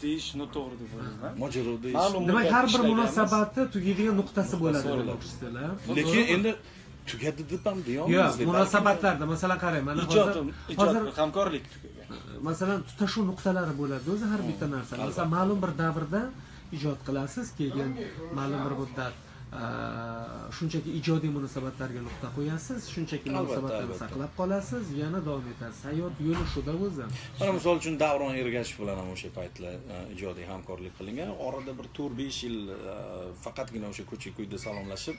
deyish noto'g'ri deb o'ylayman. Mojaro deyish. Ma'lum demak har bir munosabati tugaydigan nuqtasi bo'ladi. demoqchisizlar lekin endi tugadi deb ham deyolmaymiz yo'q munosabatlarda masalan qarang mana hozir hozir hamkorlik tugagan. masalan tutashuv nuqtalari bo'ladi. O'zi har bitta narsa. Masalan ma'lum bir davrda ijod qilasiz keyin ma'lum bir muddat shunchaki ijodiy munosabatlarga nuqta qo'yasiz shunchaki munosabatlarni saqlab qolasiz yana davom etasiz. Hayot yo'li shuda o'zi. Mana misol uchun davron ergashev bilan ham o'sha paytlar e, ijodiy hamkorlik qilingan. Orada bir to'rt besh yil e, faqatgina o'sha ko'cha ko'yda salomlashib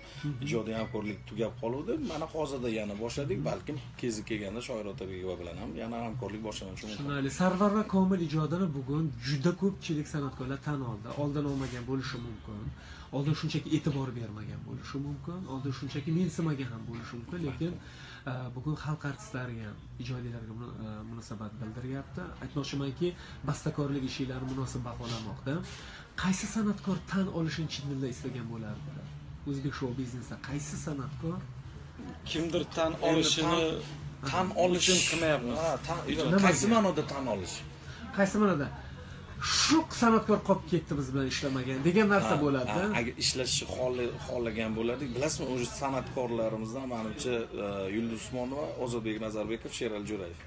ijodiy hamkorlik tugab qoluvdi. Mana hozirda yana boshladik balkim kezi kelganda shoir otabekova bilan ham yana hamkorlik boshlanishi mumkin. Tushunarli sarvar va komil ijodini bugun juda ko'pchilik san'atkorlar tan oldi. Oldin olmagan bo'lishi mumkin oldin shunchaki e'tibor bermagan bo'lishi mumkin oldin shunchaki mensimagan ham bo'lishi mumkin lekin e, bugun xalq artistlari ham ijodiylarga e, munosabat bildiryapti. Aytmoqchimanki bastakorlik ishiklari munosib baholanmoqda. Qaysi san'atkor tan olishini chin dildan istagan bo'lardilar o'zbek shou biznesida qaysi san'atkor? Kimdir tan olishini tan olish uchun qilmayapmiz. Qaysi ma'noda tan olish? Qaysi ma'noda shu san'atkor qolib ketdi biz bilan ishlamagan degan narsa bo'ladida ha, agar ishlashni xohla- xohlagan bo'lardik. Bilasizmi o'sha san'atkorlarimizdan manimcha e, yulduz usmonova ozodbek nazarbekov sherali jo'rayev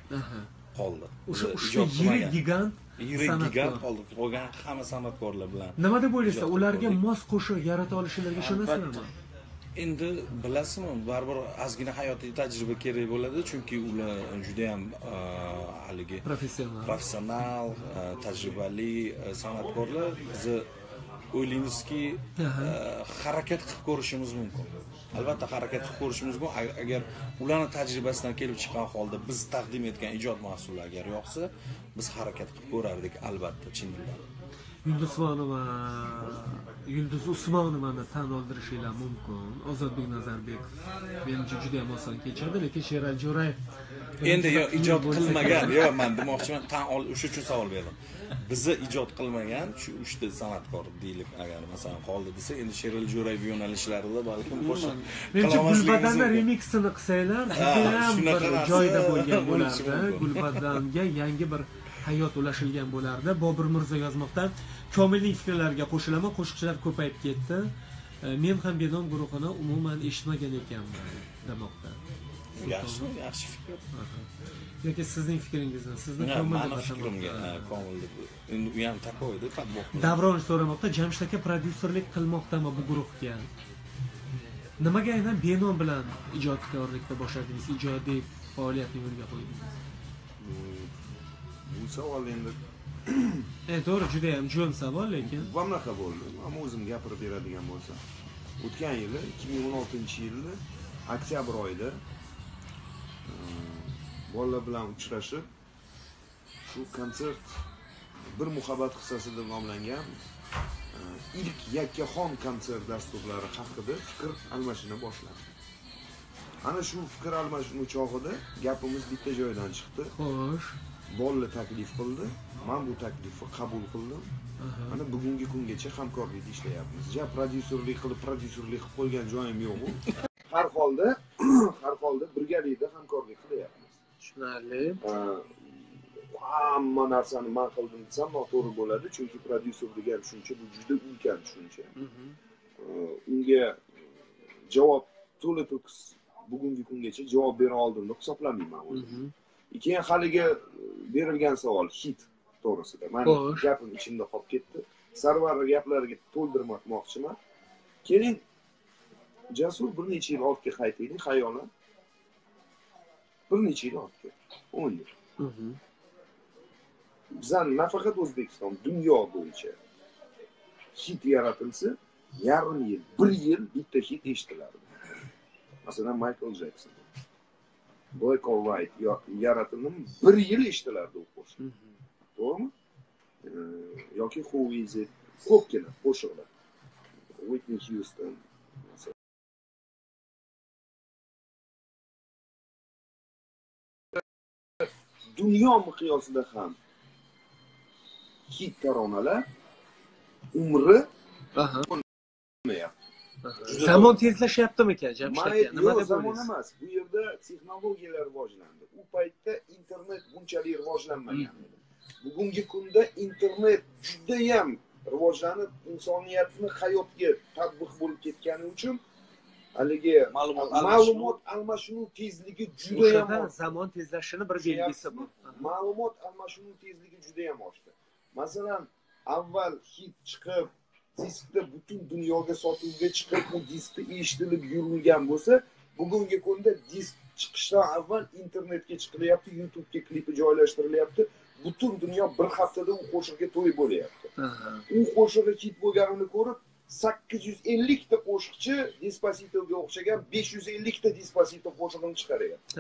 qoldi. O'sha uchta yirik gigant yirik gigant qoldi. Qolgan hamma san'atkorlar bilan nima deb o'ylaysiz? Ijod ularga mos qo'shiq yarata olishlariga ishonasizlarmi endi bilasizmi baribir ozgina hayotiy tajriba kerak bo'ladi chunki ular judayam e, haligi professional. professional e, tajribali e, san'atkorlar. Bizni o'ylaymizki harakat qilib ko'rishimiz mumkin. Albatta harakat qilib ko'rishimiz mumkin. Agar ularni tajribasidan kelib chiqqan holda biz taqdim etgan ijod mahsuli agar yoqsa biz harakat qilib ko'rardik albatta chin dildan yulduz yulduz usmonovani tan oldirishinglar mumkin. Ozodbek nazarbekov. Menimcha juda ham oson kechadi lekin sherali jo'rayev. Endi yo ijod qilmagan. kerak. yo man demoqchiman tan ol o'sha uchun savol berdim. Bizni ijod qilmagan shu uchta san'atkor deylik agar masalan qoldi desa endi sherali jo'rayev yo'nalishlarida balkim qo'shiq menimcha gulbadanni remixini qilsanglar judayam bir joyida bo'lgan bo'lardi. gulbadanga yangi bir hayot ulashilgan bo'lardi. Bobur mirzo yozmoqda komilning fikrlariga qo'shilaman qo'shiqchilar ko'payib ketdi. E, men ham bedon guruhini umuman eshitmagan ekanman demoqda. Yaxshi yaxshi fikr. Yoki sizning fikringizni sizni mani deb fikrimga komil deb. Endi u ham takoyda подбог davron so'ramoqda jamshid aka prodyuserlik qilmoqdami bu guruhga? Nimaga aynan benom bilan ijodkorlikda boshladingiz? Ijodiy faoliyatni yo'lga qo'ydingiz. Bu savol endi e to'g'ri judayam jo'n savol lekin va bunaqa bo'ldi? Ammo o'zim gapirib beradigan bo'lsam. O'tgan yili ikki ming o'n oltinchi yilni oktyabr oyida e, bolalar bilan uchrashib shu konsert bir muhabbat qissasi deb nomlangan e, ilk yakkaxon konsert dasturlari haqida fikr almashina boshladi ana shu fikr almashinuv chog'ida gapimiz bitta joydan chiqdi. Xo'sh bolalar taklif qildi man bu taklifni qabul qildim. Mana bugungi kungacha hamkorlikda ishlayapmiz. Ja prodyuserlik qilib prodyuserlik qilib qo'ygan joyim yo'qu har holda har holda birgalikda hamkorlik qilyapmiz. Tushunarli. Hamma narsani man qildim desam noto'g'ri bo'ladi chunki prodyuser degan tushuncha bu juda ulkan tushuncha unga javob to'la to'kis bugungi kungacha javob bera oldim deb hisoblamayman o'zim. Keyin haligi berilgan savol hit to'g'risida. Mani gapim ichimda qolib ketdi. Sarvarni gaplariga to'ldirmoqchiman. Keling jasur bir necha yil ortga qaytaylik xayolan. Bir necha yil ortga o'n yil. Bizani nafaqat o'zbekiston dunyo bo'yicha hit yaratilsa yarim yil bir yil bitta hit eshitilardi masalan maykl jekson black or white yaratildimi bir yil eshitilardi u qo'shiq. To'g'rimi? Yoki who is it? Ko'pgina qo'shiqlar. Whitney houston dunyo miqyosida ham hit taronalar umri Zamon tezlashyaptimikan jamshid Mayli, aka nima deb zamon emas bu yerda texnologiyalar rivojlandi u paytda internet bunchalik rivojlanmagan edi bugungi kunda internet judayam rivojlanib insoniyatni hayotga tatbiq bo'lib ketgani uchun haligi Ma'lumot ma'lumot almashinuv tezligi judayam zamon tezlashini bir belgisi bu. Ma'lumot almashinuv tezligi judayam oshdi. Masalan avval hit chiqib diskda butun dunyoga sotuvga chiqib u diskda eshitilib yurilgan bo'lsa bugungi kunda disk chiqishdan avval internetga chiqilyapti youtubega klipi joylashtirilyapti. Butun dunyo bir haftada u qo'shiqga to'y bo'lyapti. U qo'shig'i hit bo'lganini ko'rib sakkiz yuz ellikta qo'shiqchi despasitoga o'xshagan besh yuz ellikta despasito qo'shig'ini chiqaryapti.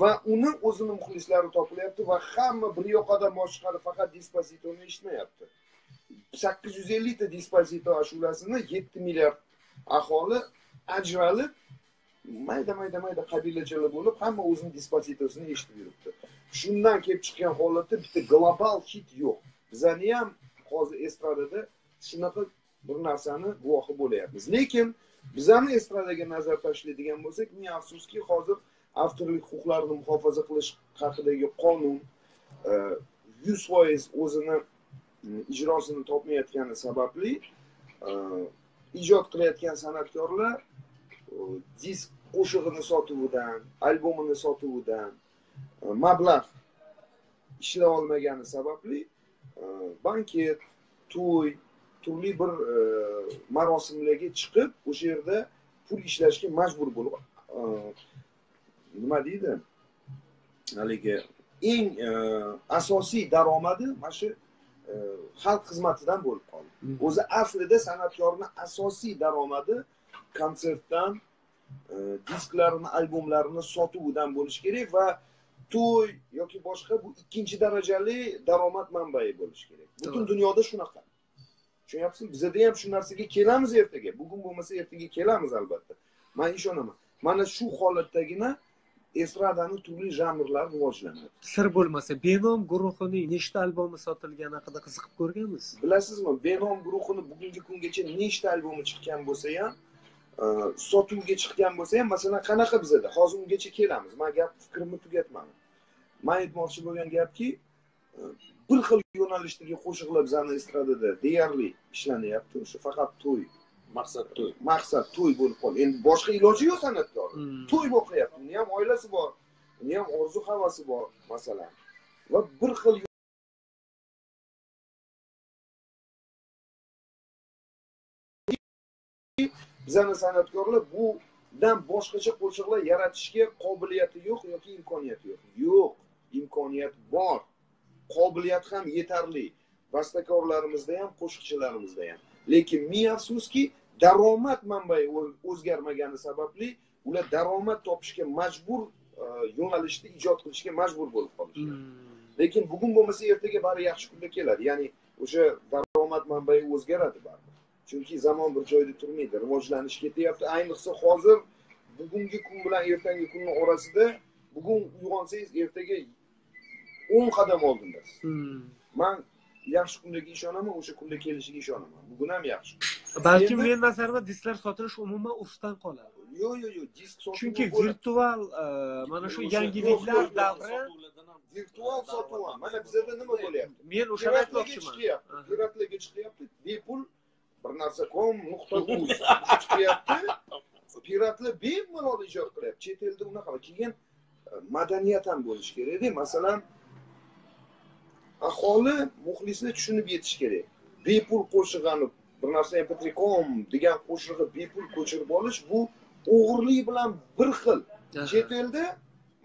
Va uni o'zini muxlislari topilyapti va hamma bir yoqadan boshqani faqat despasitoni eshitmayapti sakkiz yuz ellikta despozito ashulasini yetti milliard aholi ajralib mayda mayda mayda qabilachalar bo'lib hamma o'zini dispozitosini eshitib yuribdi. Shundan kelib chiqqan holatda bitta global hit yo'q. Bizani ham hozir estradada shunaqa bir narsani guvohi bo'lyapmiz. Lekin bizani estradaga nazar tashlaydigan bo'lsak ming afsuski hozir avtorlik huquqlarini muhofaza qilish haqidagi qonun e, yuz foiz o'zini ijrosini topmayotgani sababli e, ijod qilayotgan san'atkorlar e, disk qo'shig'ini sotuvidan albomini sotuvidan e, mablag' ishlay olmagani sababli banket to'y turli bir marosimlarga chiqib o'sha yerda pul ishlashga majbur bo'lib nima deydi? Haligi eng asosiy daromadi mana shu xalq xizmatidan bo'lib qoldi. O'zi aslida san'atkorni asosiy daromadi konsertdan e, disklarini albomlarini sotuvidan bo'lishi kerak va to'y yoki boshqa bu ikkinchi darajali daromad manbai bo'lishi kerak. Butun dunyoda shunaqa. Tushunyapsizmi? Bizada ham shu narsaga kelamiz ertaga. Bugun bo'lmasa ertaga kelamiz albatta. Man ishonaman. Mana shu holatdagina estradani turli janrlari rivojlanadi. Sir bo'lmasa benom guruhining nechta albomi sotilgani haqida qiziqib ko'rganmisiz bilasizmi benom guruhini bugungi kungacha nechta albomi chiqqan bo'lsa ham e, sotuvga chiqqan bo'lsa ham masalan qanaqa bizada? Hozir ungacha kelamiz. Man gap fikrimni tugatmadim. Man aytmoqchi bo'lgan gapki e, bir xil yo'nalishdagi qo'shiqlar bizani estradada deyarli ishlanyapti. O'sha faqat to'y maqsad to'y. Maqsad to'y bo'lib qoldi endi boshqa iloji yo'q san'atkorni Hmm. to'y boqyapti uni ham oilasi bor. Uni ham orzu havasi bor masalan. Va bir xil bizani san'atkorlar bundan boshqacha qo'shiqlar yaratishga qobiliyati yo'q yoki imkoniyati yo'q? Yo'q. Imkoniyat bor. Qobiliyat ham yetarli. Bastakorlarimizda ham qo'shiqchilarimizda ham. Lekin ming afsuski daromad manbai o'zgarmagani sababli ular daromad topishga majbur e, yo'nalishda ijod qilishga majbur bo'lib qolishgan. Lekin bugun bo'lmasa ertaga bari yaxshi kunlar keladi. Ya'ni o'sha daromad manbai o'zgaradi baribir. Chunki zamon bir joyda turmaydi rivojlanish ketyapti. Ayniqsa hozir bugungi kun bilan ertangi kunni orasida bugun uyg'onsangiz ertaga o'n qadam oldindasiz Hmm. man yaxshi kunlarga ishonaman o'sha kunlar kelishiga ishonaman. Bugun ham yaxshi balkim Endi- men nazarimda disklar sotilishi umuman urfdan qoladi. Yo'q yo'q yo'q disk sotuvi chunki virtual e, mana shu yangiliklar davri virtual sotuv ham mana bizada nima bo'lyapti? Men o'shani aytmoqchiman. piratlarga chiqyapti. Bepul bir narsa com nuqta uz chiqyapti. Piratlar bemalol ijod qilyapti. Chet elda unaqa keyin e, madaniyat ham bo'lishi kerakda masalan aholi muxlislar tushunib yetishi kerak. Bepul qo'shig'ini bir narsa mp com degan qo'shig'i bepul ko'chirib olish bu o'g'irlik bilan bir xil. Chet elda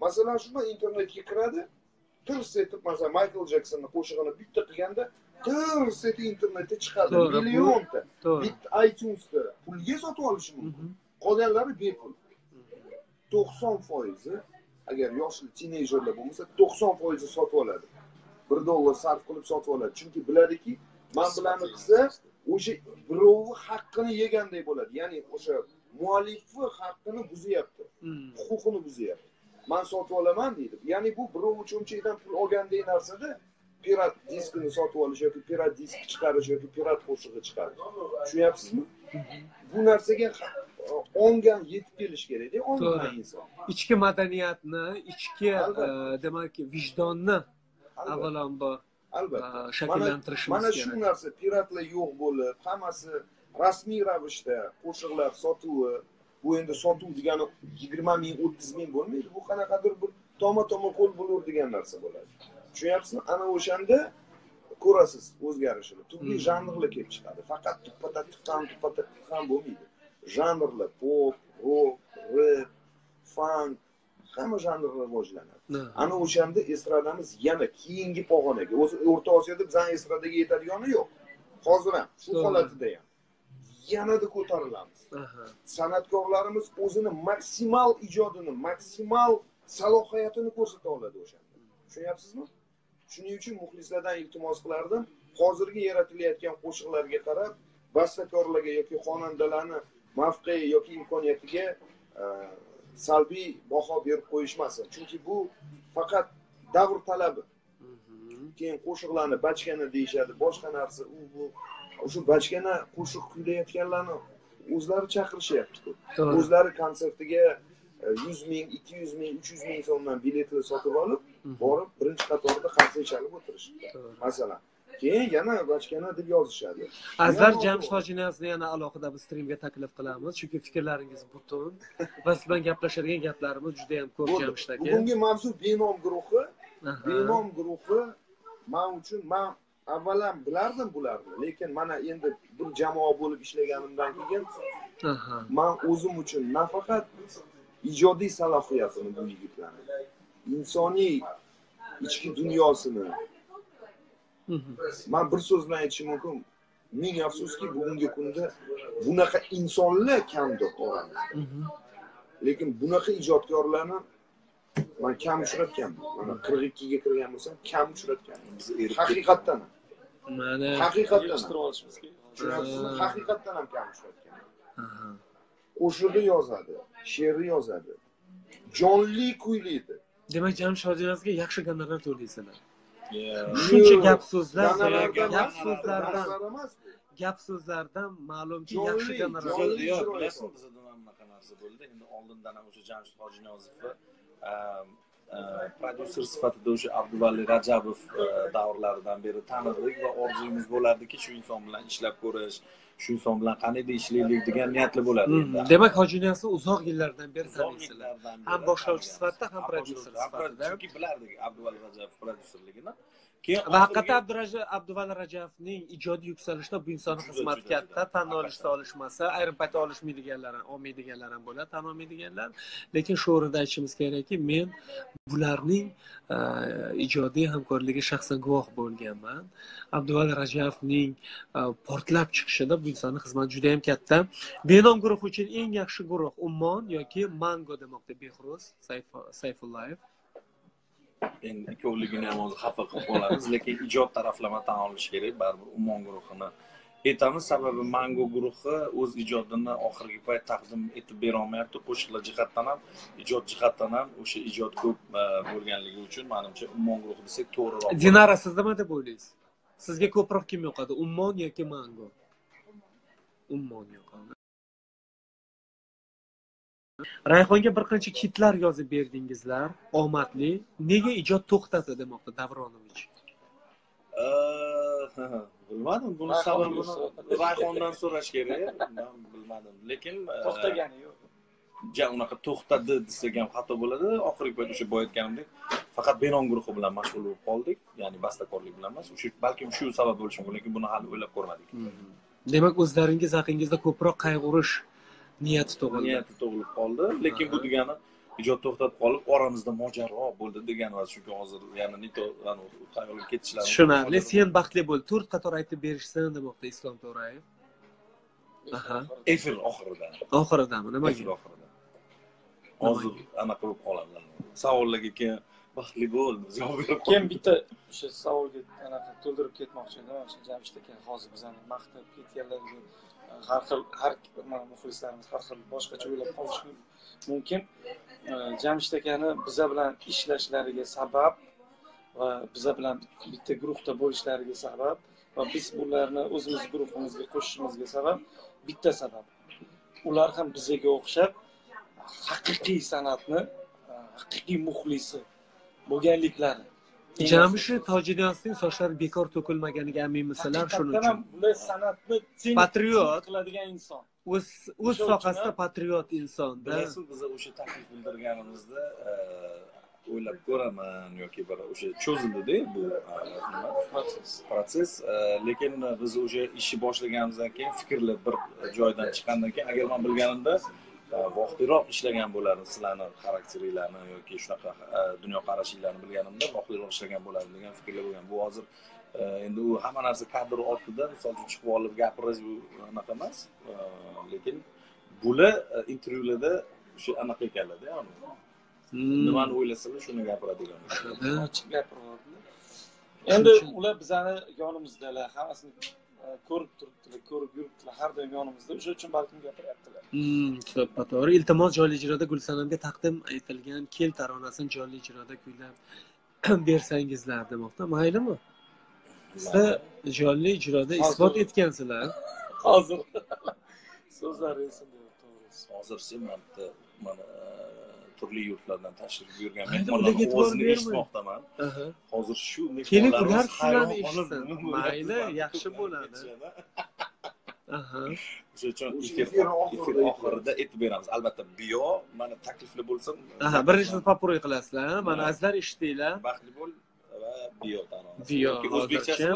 masalan shunday internetga kiradi tirs etib masalan maykl jeksonni qo'shig'ini bitta qilganda tirs etib internetda chiqadi millionta. bitta itunesda pulga sotib olishi mumkin. Mhm. qolganlari bepul. To'qson foizi agar yoshli tineyjerlar bo'lmasa to'qson foizi sotib oladi. Bir dollar sarf qilib sotib oladi. Chunki biladiki man bilani qilsa o'sha birovi haqqini yeganday bo'ladi. Ya'ni o'sha muallifni haqqini buzyapti Hmm. huquqini buzyapti man sotib olaman deydi. Ya'ni bu birov cho'mchakdan pul olgandek narsada pirat diskini sotib olish yoki pirat disk chiqarish yoki pirat qo'shig'i chiqarish. Tushunyapsizmi? Bu narsaga ongan yetib kelish kerakda ongan inson. Ichki madaniyatni ichki e, demak vijdonni avvalambor albatta. Shakllantirishimiz mana shu narsa piratlar yo'q bo'lib hammasi rasmiy ravishda qo'shiqlar sotuvi bu endi sotuv degani yigirma ming o'ttiz ming bo'lmaydi bu qanaqadir bir toma toma qo'l bo'ladigan narsa bo'ladi. Tushunyapsizmi? Ana o'shanda ko'rasiz o'zgarishini. Turli Hmm. janrlar kelib chiqadi. Faqat tuppata tuqqan tuppata tuqqan bo'lmaydi. Janrlar pop rok rep funk hamma janrlar rivojlanadi Na. ana o'shanda estradamiz yana keyingi pog'onaga o'zi o'rta osiyoda bizani estradaga yetadigani yo'q. Hozir ham shu holatida ham. Yanada ko'tarilamiz. San'atkorlarimiz o'zini maksimal ijodini maksimal salohiyatini ko'rsata oladi o'shanda. Tushunyapsizmi? Shuning uchun muxlislardan iltimos qilardim. Hozirgi yaratilayotgan qo'shiqlarga qarab bastakorlarga yoki xonandalarni mavqei yoki imkoniyatiga salbiy baho berib qo'yishmasin. Chunki bu faqat davr talabi. Keyin qo'shiqlarni bachkana deyishadi boshqa narsa u bu. O'sha bachkana qo'shiq kuylayotganlarni o'zlari chaqirishyaptiku o'zlari konsertiga e, yuz ming ikki yuz ming uch yuz ming so'mdan biletni sotib olib borib birinchi qatorda qarsak chalib o'tirishibdi masalan keyin yana bachkana deb yozishadi. Azar hojiniyazni yana alohida biz streamga taklif qilamiz chunki fikrlaringiz butun. Va siz bilan gaplashadigan gaplarimiz juda yam ko'p jamshid aka bugungi mavzu benom guruhi. Benom guruhi man uchun man avvalam bilardim bularni lekin mana endi bir jamoa bo'lib ishlaganimdan keyin man o'zim uchun nafaqat ijodiy salohiyatini bu yigitlarni insoniy ichki dunyosini. Man bir so'z bilan aytishim mumkin ming afsuski bugungi kunda bunaqa insonlar kamdir oramizda lekin bunaqa ijodkorlarni man kam uchratganman mana qirq ikkiga kirgan bo'lsam kam uchratganman haqiqatdan ham. mana haqiqatdan Tushunasizmi? haqiqatdan ham kam uchratganman qo'shig'i yozadi she'ri yozadi jonli kuylaydi demak jamshid hojiniyazga yaxshi gonorar to'laysizlar Yeah. Shuncha gap so'zlar gap so'zlardan gap so'zlardan ma'lumki yaxshi gonorar yo'q, bilasizmi bizda nima bunaqa narsa bo'ldi. Endi oldindan ham o'sha jamshid hojiniyozovni prodyuser sifatida o'sha abduvali rajabov e, davrlaridan beri tanirdik va orzuyimiz bo'lardiki shu inson bilan ishlab ko'rish shu inson bilan qaniydi ishlaylik degan niyatli bo'lardi Mhm. endi. demak hojiniyazni uzoq yillardan beri taniysizlar Ham boshlovchi sifatida, ham prodyuser sifatida. chunki bilardik abduvali rajabov prodyuserligini keyin va oxirgi- haqiqatdan abduraja abduvali rajabovning ijodiy yuksalishida bu insonni xizmati katta tan olishsa olishmasa ayrim paytda olishmaydiganlar ham olmaydiganlar ham bo'ladi tan olmaydiganlar. Lekin shu o'rinda aytishimiz kerakki men bularning e, ijodiy hamkorligiga shaxsan guvoh bo'lganman. Abduvali rajabovning e, portlab chiqishida bu insonni xizmati juda yam katta. Benom guruhi uchun eng yaxshi guruh ummon yoki mango demoqda behruz Sayf- sayfullayev endi ikkovligini ham hozir xafa qilib qolamiz. Lekin ijod taraflama tan olish kerak baribir ummon guruhini aytamiz. Sababi mango guruhi o'z ijodini oxirgi payt taqdim etib berolmayapti. Qo'shiqlar jihatdan ham ijod jihatdan ham o'sha ijod ko'p e, bo'lganligi uchun manimcha ummon guruhi desak to'g'riroq dinara siz nima deb o'ylaysiz? Sizga ko'proq kim yoqadi ummon yoki mango ummon yoqadi. Rayhonga bir qancha kitlar yozib berdingizlar? Omadli. Nega ijod to'xtadi demoqda davronovich bilmadim. Buni sababini rayhondan so'rash kerak man bilmadim. Lekin to'xtagani yo'q. Ja unaqa to'xtadi desak ham xato bo'ladi. Oxirgi payt o'sha boya aytganimdek faqat benom guruhi bilan mashg'ul bo'lib qoldik. Ya'ni bastakorlik bilan emas o'sha balkim shu sabab bo'lishi mumkin lekin buni hali o'ylab ko'rmadik. Demak o'zlaringiz haqingizda ko'proq qayg'urish niyati tug'ildi. Niyati tug'ilib qoldi. Lekin bu degani ijod to'xtab qolib oramizda mojaro bo'ldi degani emas chunki hozir yana xayolga ketishlari tushunarli sen baxtli bo'l to'rt qator aytib berishsin demoqda islom to'rayev. Aha. efir oxirida. Oxiridami? Nimaga? efir oxirida. Hozir anaqa bo'lib qoladi. Savollarga keyin baxtli bo'l javob berib keyin bitta o'sha savolga anaqa to'ldirib ketmoqchi edim. O'sha jamshid aka hozir bizani maqtab ketganlariga har xil har muxlislarimiz har xil boshqacha o'ylab qolishi mumkin. Jamshid akani biza bilan ishlashlariga sabab va biza bilan bitta guruhda bo'lishlariga sabab va biz ularni o'zimiz guruhimizga qo'shishimizga sabab bitta sabab. Ular ham bizaga o'xshab haqiqiy san'atni haqiqiy muxlisi bo'lganliklari Eng jamshid hojiniyozning sochlari bekor to'kilmaganiga aminmisizlar shuning uchun. bular san'atni Patriot. qiladigan inson. O'z o'z sohasida patriot insonda bilasizmi biz o'sha taklif bildirganimizda e, o'ylab ko'raman yoki bir o'sha cho'zildida bu e, protsess. E, lekin biz o'sha ishni boshlaganimizdan keyin fikrlar bir joydan chiqqandan keyin agar man bilganimda voqtliroq ishlagan bo'lardim sizlarni xarakteringlarni yoki shunaqa e, dunyoqarashinglarni bilganimda voqtliroq ishlagan bo'lardim degan fikrlar bo'lgan. Bu hozir e, endi u hamma narsa kadr ortida misol uchun chiqib olib gapirish bu anaqa emas E, lekin bular intervyularda o'sha anaqa ekanlarda yani. Hmm. nimani o'ylasalar shuni gapiradigan. Endi ular bizani yonimizdalar hammasini ko'rib turibdilar ko'rib yuribdilar har doim yonimizda. O'sha uchun balkim gapiryaptilar Hmm, to'ppa to'g'ri iltimos jonli ijroda gulsanamga taqdim etilgan kel taronasini jonli ijroda kuylab bersangizlar demoqda. Maylimi? Sizda jonli ijroda isbot etgansizlar hozir so'zlari esimda yo'q to'g'risi hozircha man bitta mana turli yurtlardan tashrif buyurgan mehmonlarni bermang. eshitmoqdaman. Hozir shu keling ular qolib eshitsin. mayli yaxshi bo'ladi. aha. O'sha uchun efir oxirida aytib beramiz. Albatta biyo mana taklifli bo'lsin. Aha birinchi papuroy qilasizlar mana azizlar eshitdinglar. Baxtli bo'l va Biyo, Yoki o'zbekchasi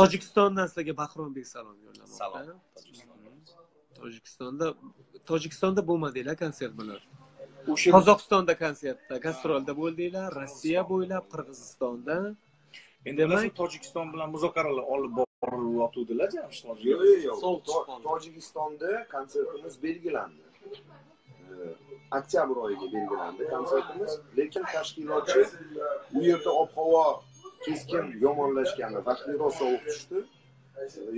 tojikistondan sizlarga bahrombek salom yo'llamoqda. Salom tojikistonda tojikistonda bo'lmadinglar konsert bilan o'sha qozog'istonda konsertda gastrolda bo'ldinglar rossiya bo'ylab qirg'izistonda. Endi demak- tojikiston bilan muzokaralar olib borilyotgandilar jamshid yo'q yo'q yo'q. Tojikistonda konsertimiz belgilandi. Oktyabr oyiga belgilandi konsertimiz lekin tashkilotchi u yerda ob havo keskin yomonlashgani vaqtliroq sovuq tushdi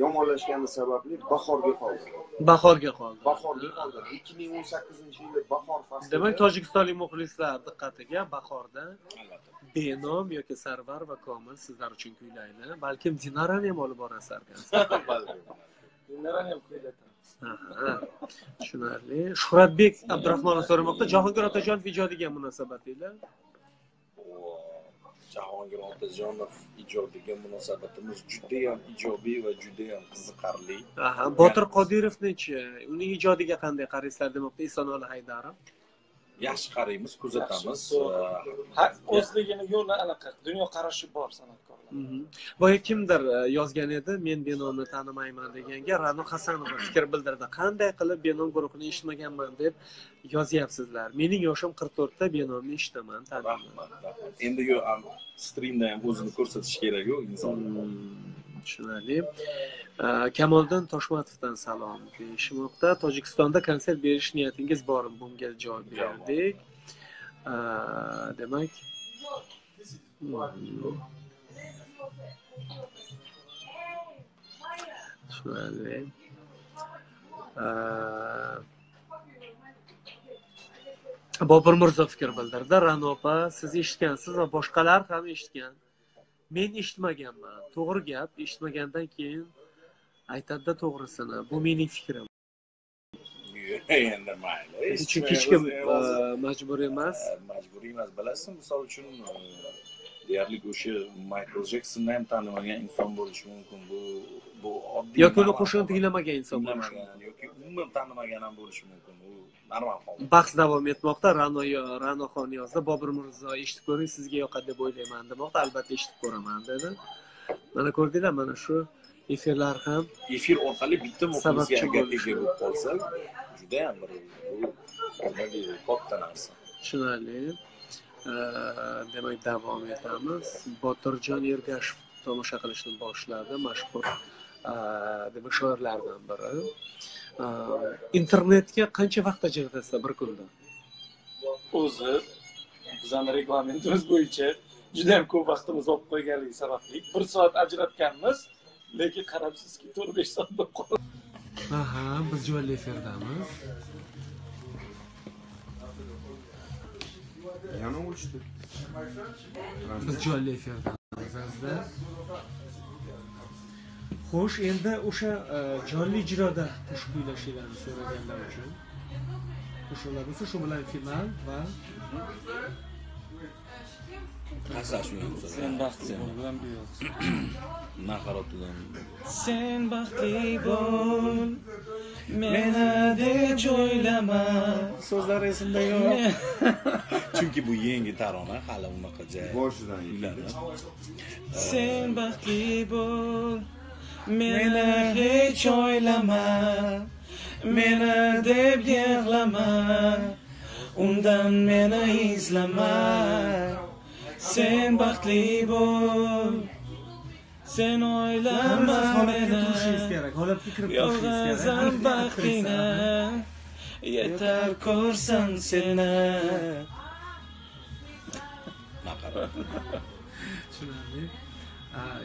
yomonlashgani sababli bahorga qoldi. Bahorga qoldi. Bahorga qoldi. ikki ming o'n sakkizinchi yili bahor faslida demak tojikistonlik muxlislar diqqatiga bahorda albatta benom yoki sarvar va komil sizlar uchun kuylaydi. Balkim dinarani ham olib borasizlar dinlarani ham kuylatamiz tushunarli. Shuhratbek abdurahmonov so'ramoqda jahongir otajonov ijodiga munosabatinglar jahongir otajonov ijodiga munosabatimiz judayam ijobiy va judayam qiziqarli. Aha botir qodirovnichi uning ijodiga qanday qaraysizlar demoqda esonali haydarov yaxshi. qaraymiz kuzatamiz ha o'zligini yo'li anaqa dunyoqarashi bor san'atkorlar. Mhm. boya kimdir e, yozgan edi men benomni tanimayman deganga ra'no hasanova fikr bildirdi. Qanday qilib benom guruhini eshitmaganman? deb yozyapsizlar. Mening yoshim qirq to'rtda benomni eshitaman rahmat rahmat. Endi strimda ham o'zini ko'rsatish kerak-ku inson. Hmm, tushunarli. Kamoliddin toshmatovdan salom deyishmoqda. Tojikistonda konsert berish niyatingiz bormi? Bunga javob berdik. Demak hmm. tushunarli. Bobur mirzo fikr bildirdi. Ra'no opa siz eshitgansiz va boshqalar ham eshitgan men eshitmaganman. To'g'ri gap eshitmagandan keyin aytadida to'g'risini. Bu mening fikrim. Endi mayli. Chunki hech kim e, majbur emas. Majburiy emas bilasizmi misol uchun e, deyarli o'sha maykl jeksonni ham tanimagan inson bo'lishi mumkin. Bu bu oddiy yoki uni qo'shig'ini tinglamagan inson bo'lishi mumkin. Yoki umuman tanimagan ham bo'lishi mumkin. U normal holat bahs davom etmoqda. Ra'no ra'noxon yozdi. Bobur mirzo eshitib ko'ring sizga yoqadi deb o'ylayman demoqda. Albatta eshitib ko'raman dedi. Mana ko'rdinglar mana shu efirlar ham efir orqali bitta muxlisga agar ega bo'lib qolsak judayam bir katta narsa. Tushunarli. Demak davom etamiz. Botirjon ergashev tomosha qilishni boshladi. Mashhur demak shoirlardan biri internetga qancha vaqt ajratasizlar bir kunda o'zi bizani reglamentimiz bo'yicha juda yam ko'p vaqtimizni olib qo'yganligi sababli bir soat ajratganmiz lekin qarabsizki to'rt besh soat bo'lib qoldi aha biz jonli efirdamiz yana o'chdi biz jonli efirdamiz azizlar xo'sh endi o'sha e, jonli ijroda qo'shiq kuylashinglarni so'raganlar uchun. Qo'shiqlar bo'lsa shu bilan final va sen baxtli bilan naqarotidan sen baxtli bo'l meni deb o'ylama. So'zlari esimda yo'q. Chunki bu yangi tarona hali unaqa jay. Boshidan sen baxtli bo'l meni hech o'ylama meni deb yig'lama undan meni izlama. Sen baxtli bo'l sen o'ylama meni kerak baxtingni yetar ko'rsam seni. Tushunarli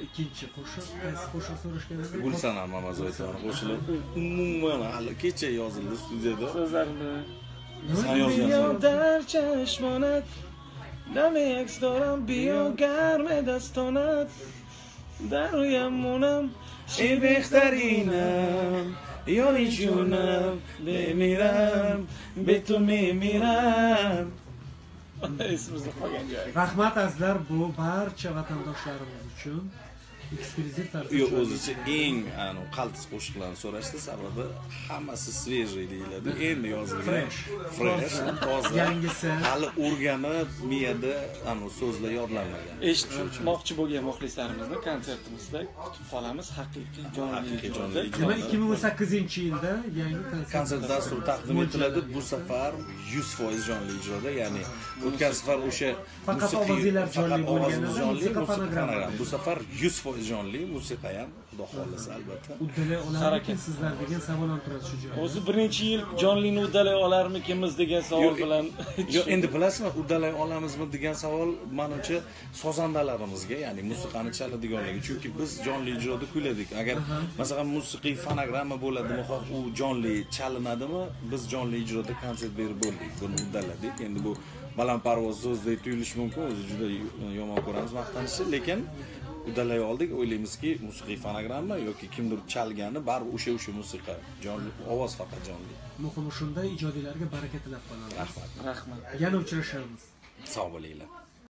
ikkinchi qo'shiq qaysi qo'shiq so'rashgan edi gulsanam mamazoitova qo'shilib umuman hali kecha yozildi studiyada so'zlarini Sen yozgansan. در چشمانت دم عکس دارم بیا گرم دستانت در رویم مونم چی بهترینم یا جونم بمیرم به تو میمیرم esimizda qolgan joyi rahmat azizlar. Bu barcha vatandoshlarimiz uchun eksklyuziv tarzda yo'q o'zicha eng qaltis qo'shiqlarni so'rashdi sababi hammasi свежий deyiladi. Endi yozilgan Fresh. toza Yangisi. hali o'rganib miyada so'zlar yodlanmagan. Eshitmoqchi bo'lgan muxlislarimizni konsertimizda kutib qolamiz. Haqiqiy jonli jonli nima ikki ming o'n sakkizinchi yilda yangi konsert konsert dasturi taqdim etiladi. Bu safar 100% jonli ijroda ya'ni o'tgan safar o'sha Faqat ovozinglar jonli bo'lgan bu safar 100% jonli musiqa ham xudo xohlasa albatta. Uddalay olarmikin sizlar degan savol ham turadi shu joyda. O'zi bir necha yil jonlini uddalay olarmikimiz degan savol bilan yo'q endi bilasizmi uddalay olamizmi degan savol manimcha sozandalarimizga ya'ni musiqani chaladiganligi. Chunki biz jonli ijroda kuyladik. Agar masalan musiqiy fonogramma bo'ladimi xoh u jonli chalinadimi biz jonli ijroda konsert berib bo'ldik buni uddaladik endi bu balandparvoz so'zdek tuyulishi mumkin o'zi juda yomon ko'ramiz maqtanishni lekin uddalay oldik o'ylaymizki musiqiy fonogramma yoki kimdir chalgani baribir o'sha o'sha musiqa. Jonli ovoz faqat jonli. Muhimi shunday ijodiylarga baraka tilab qolamiz. Rahmat. Rahmat. Yana uchrashamiz. Sog' bo'linglar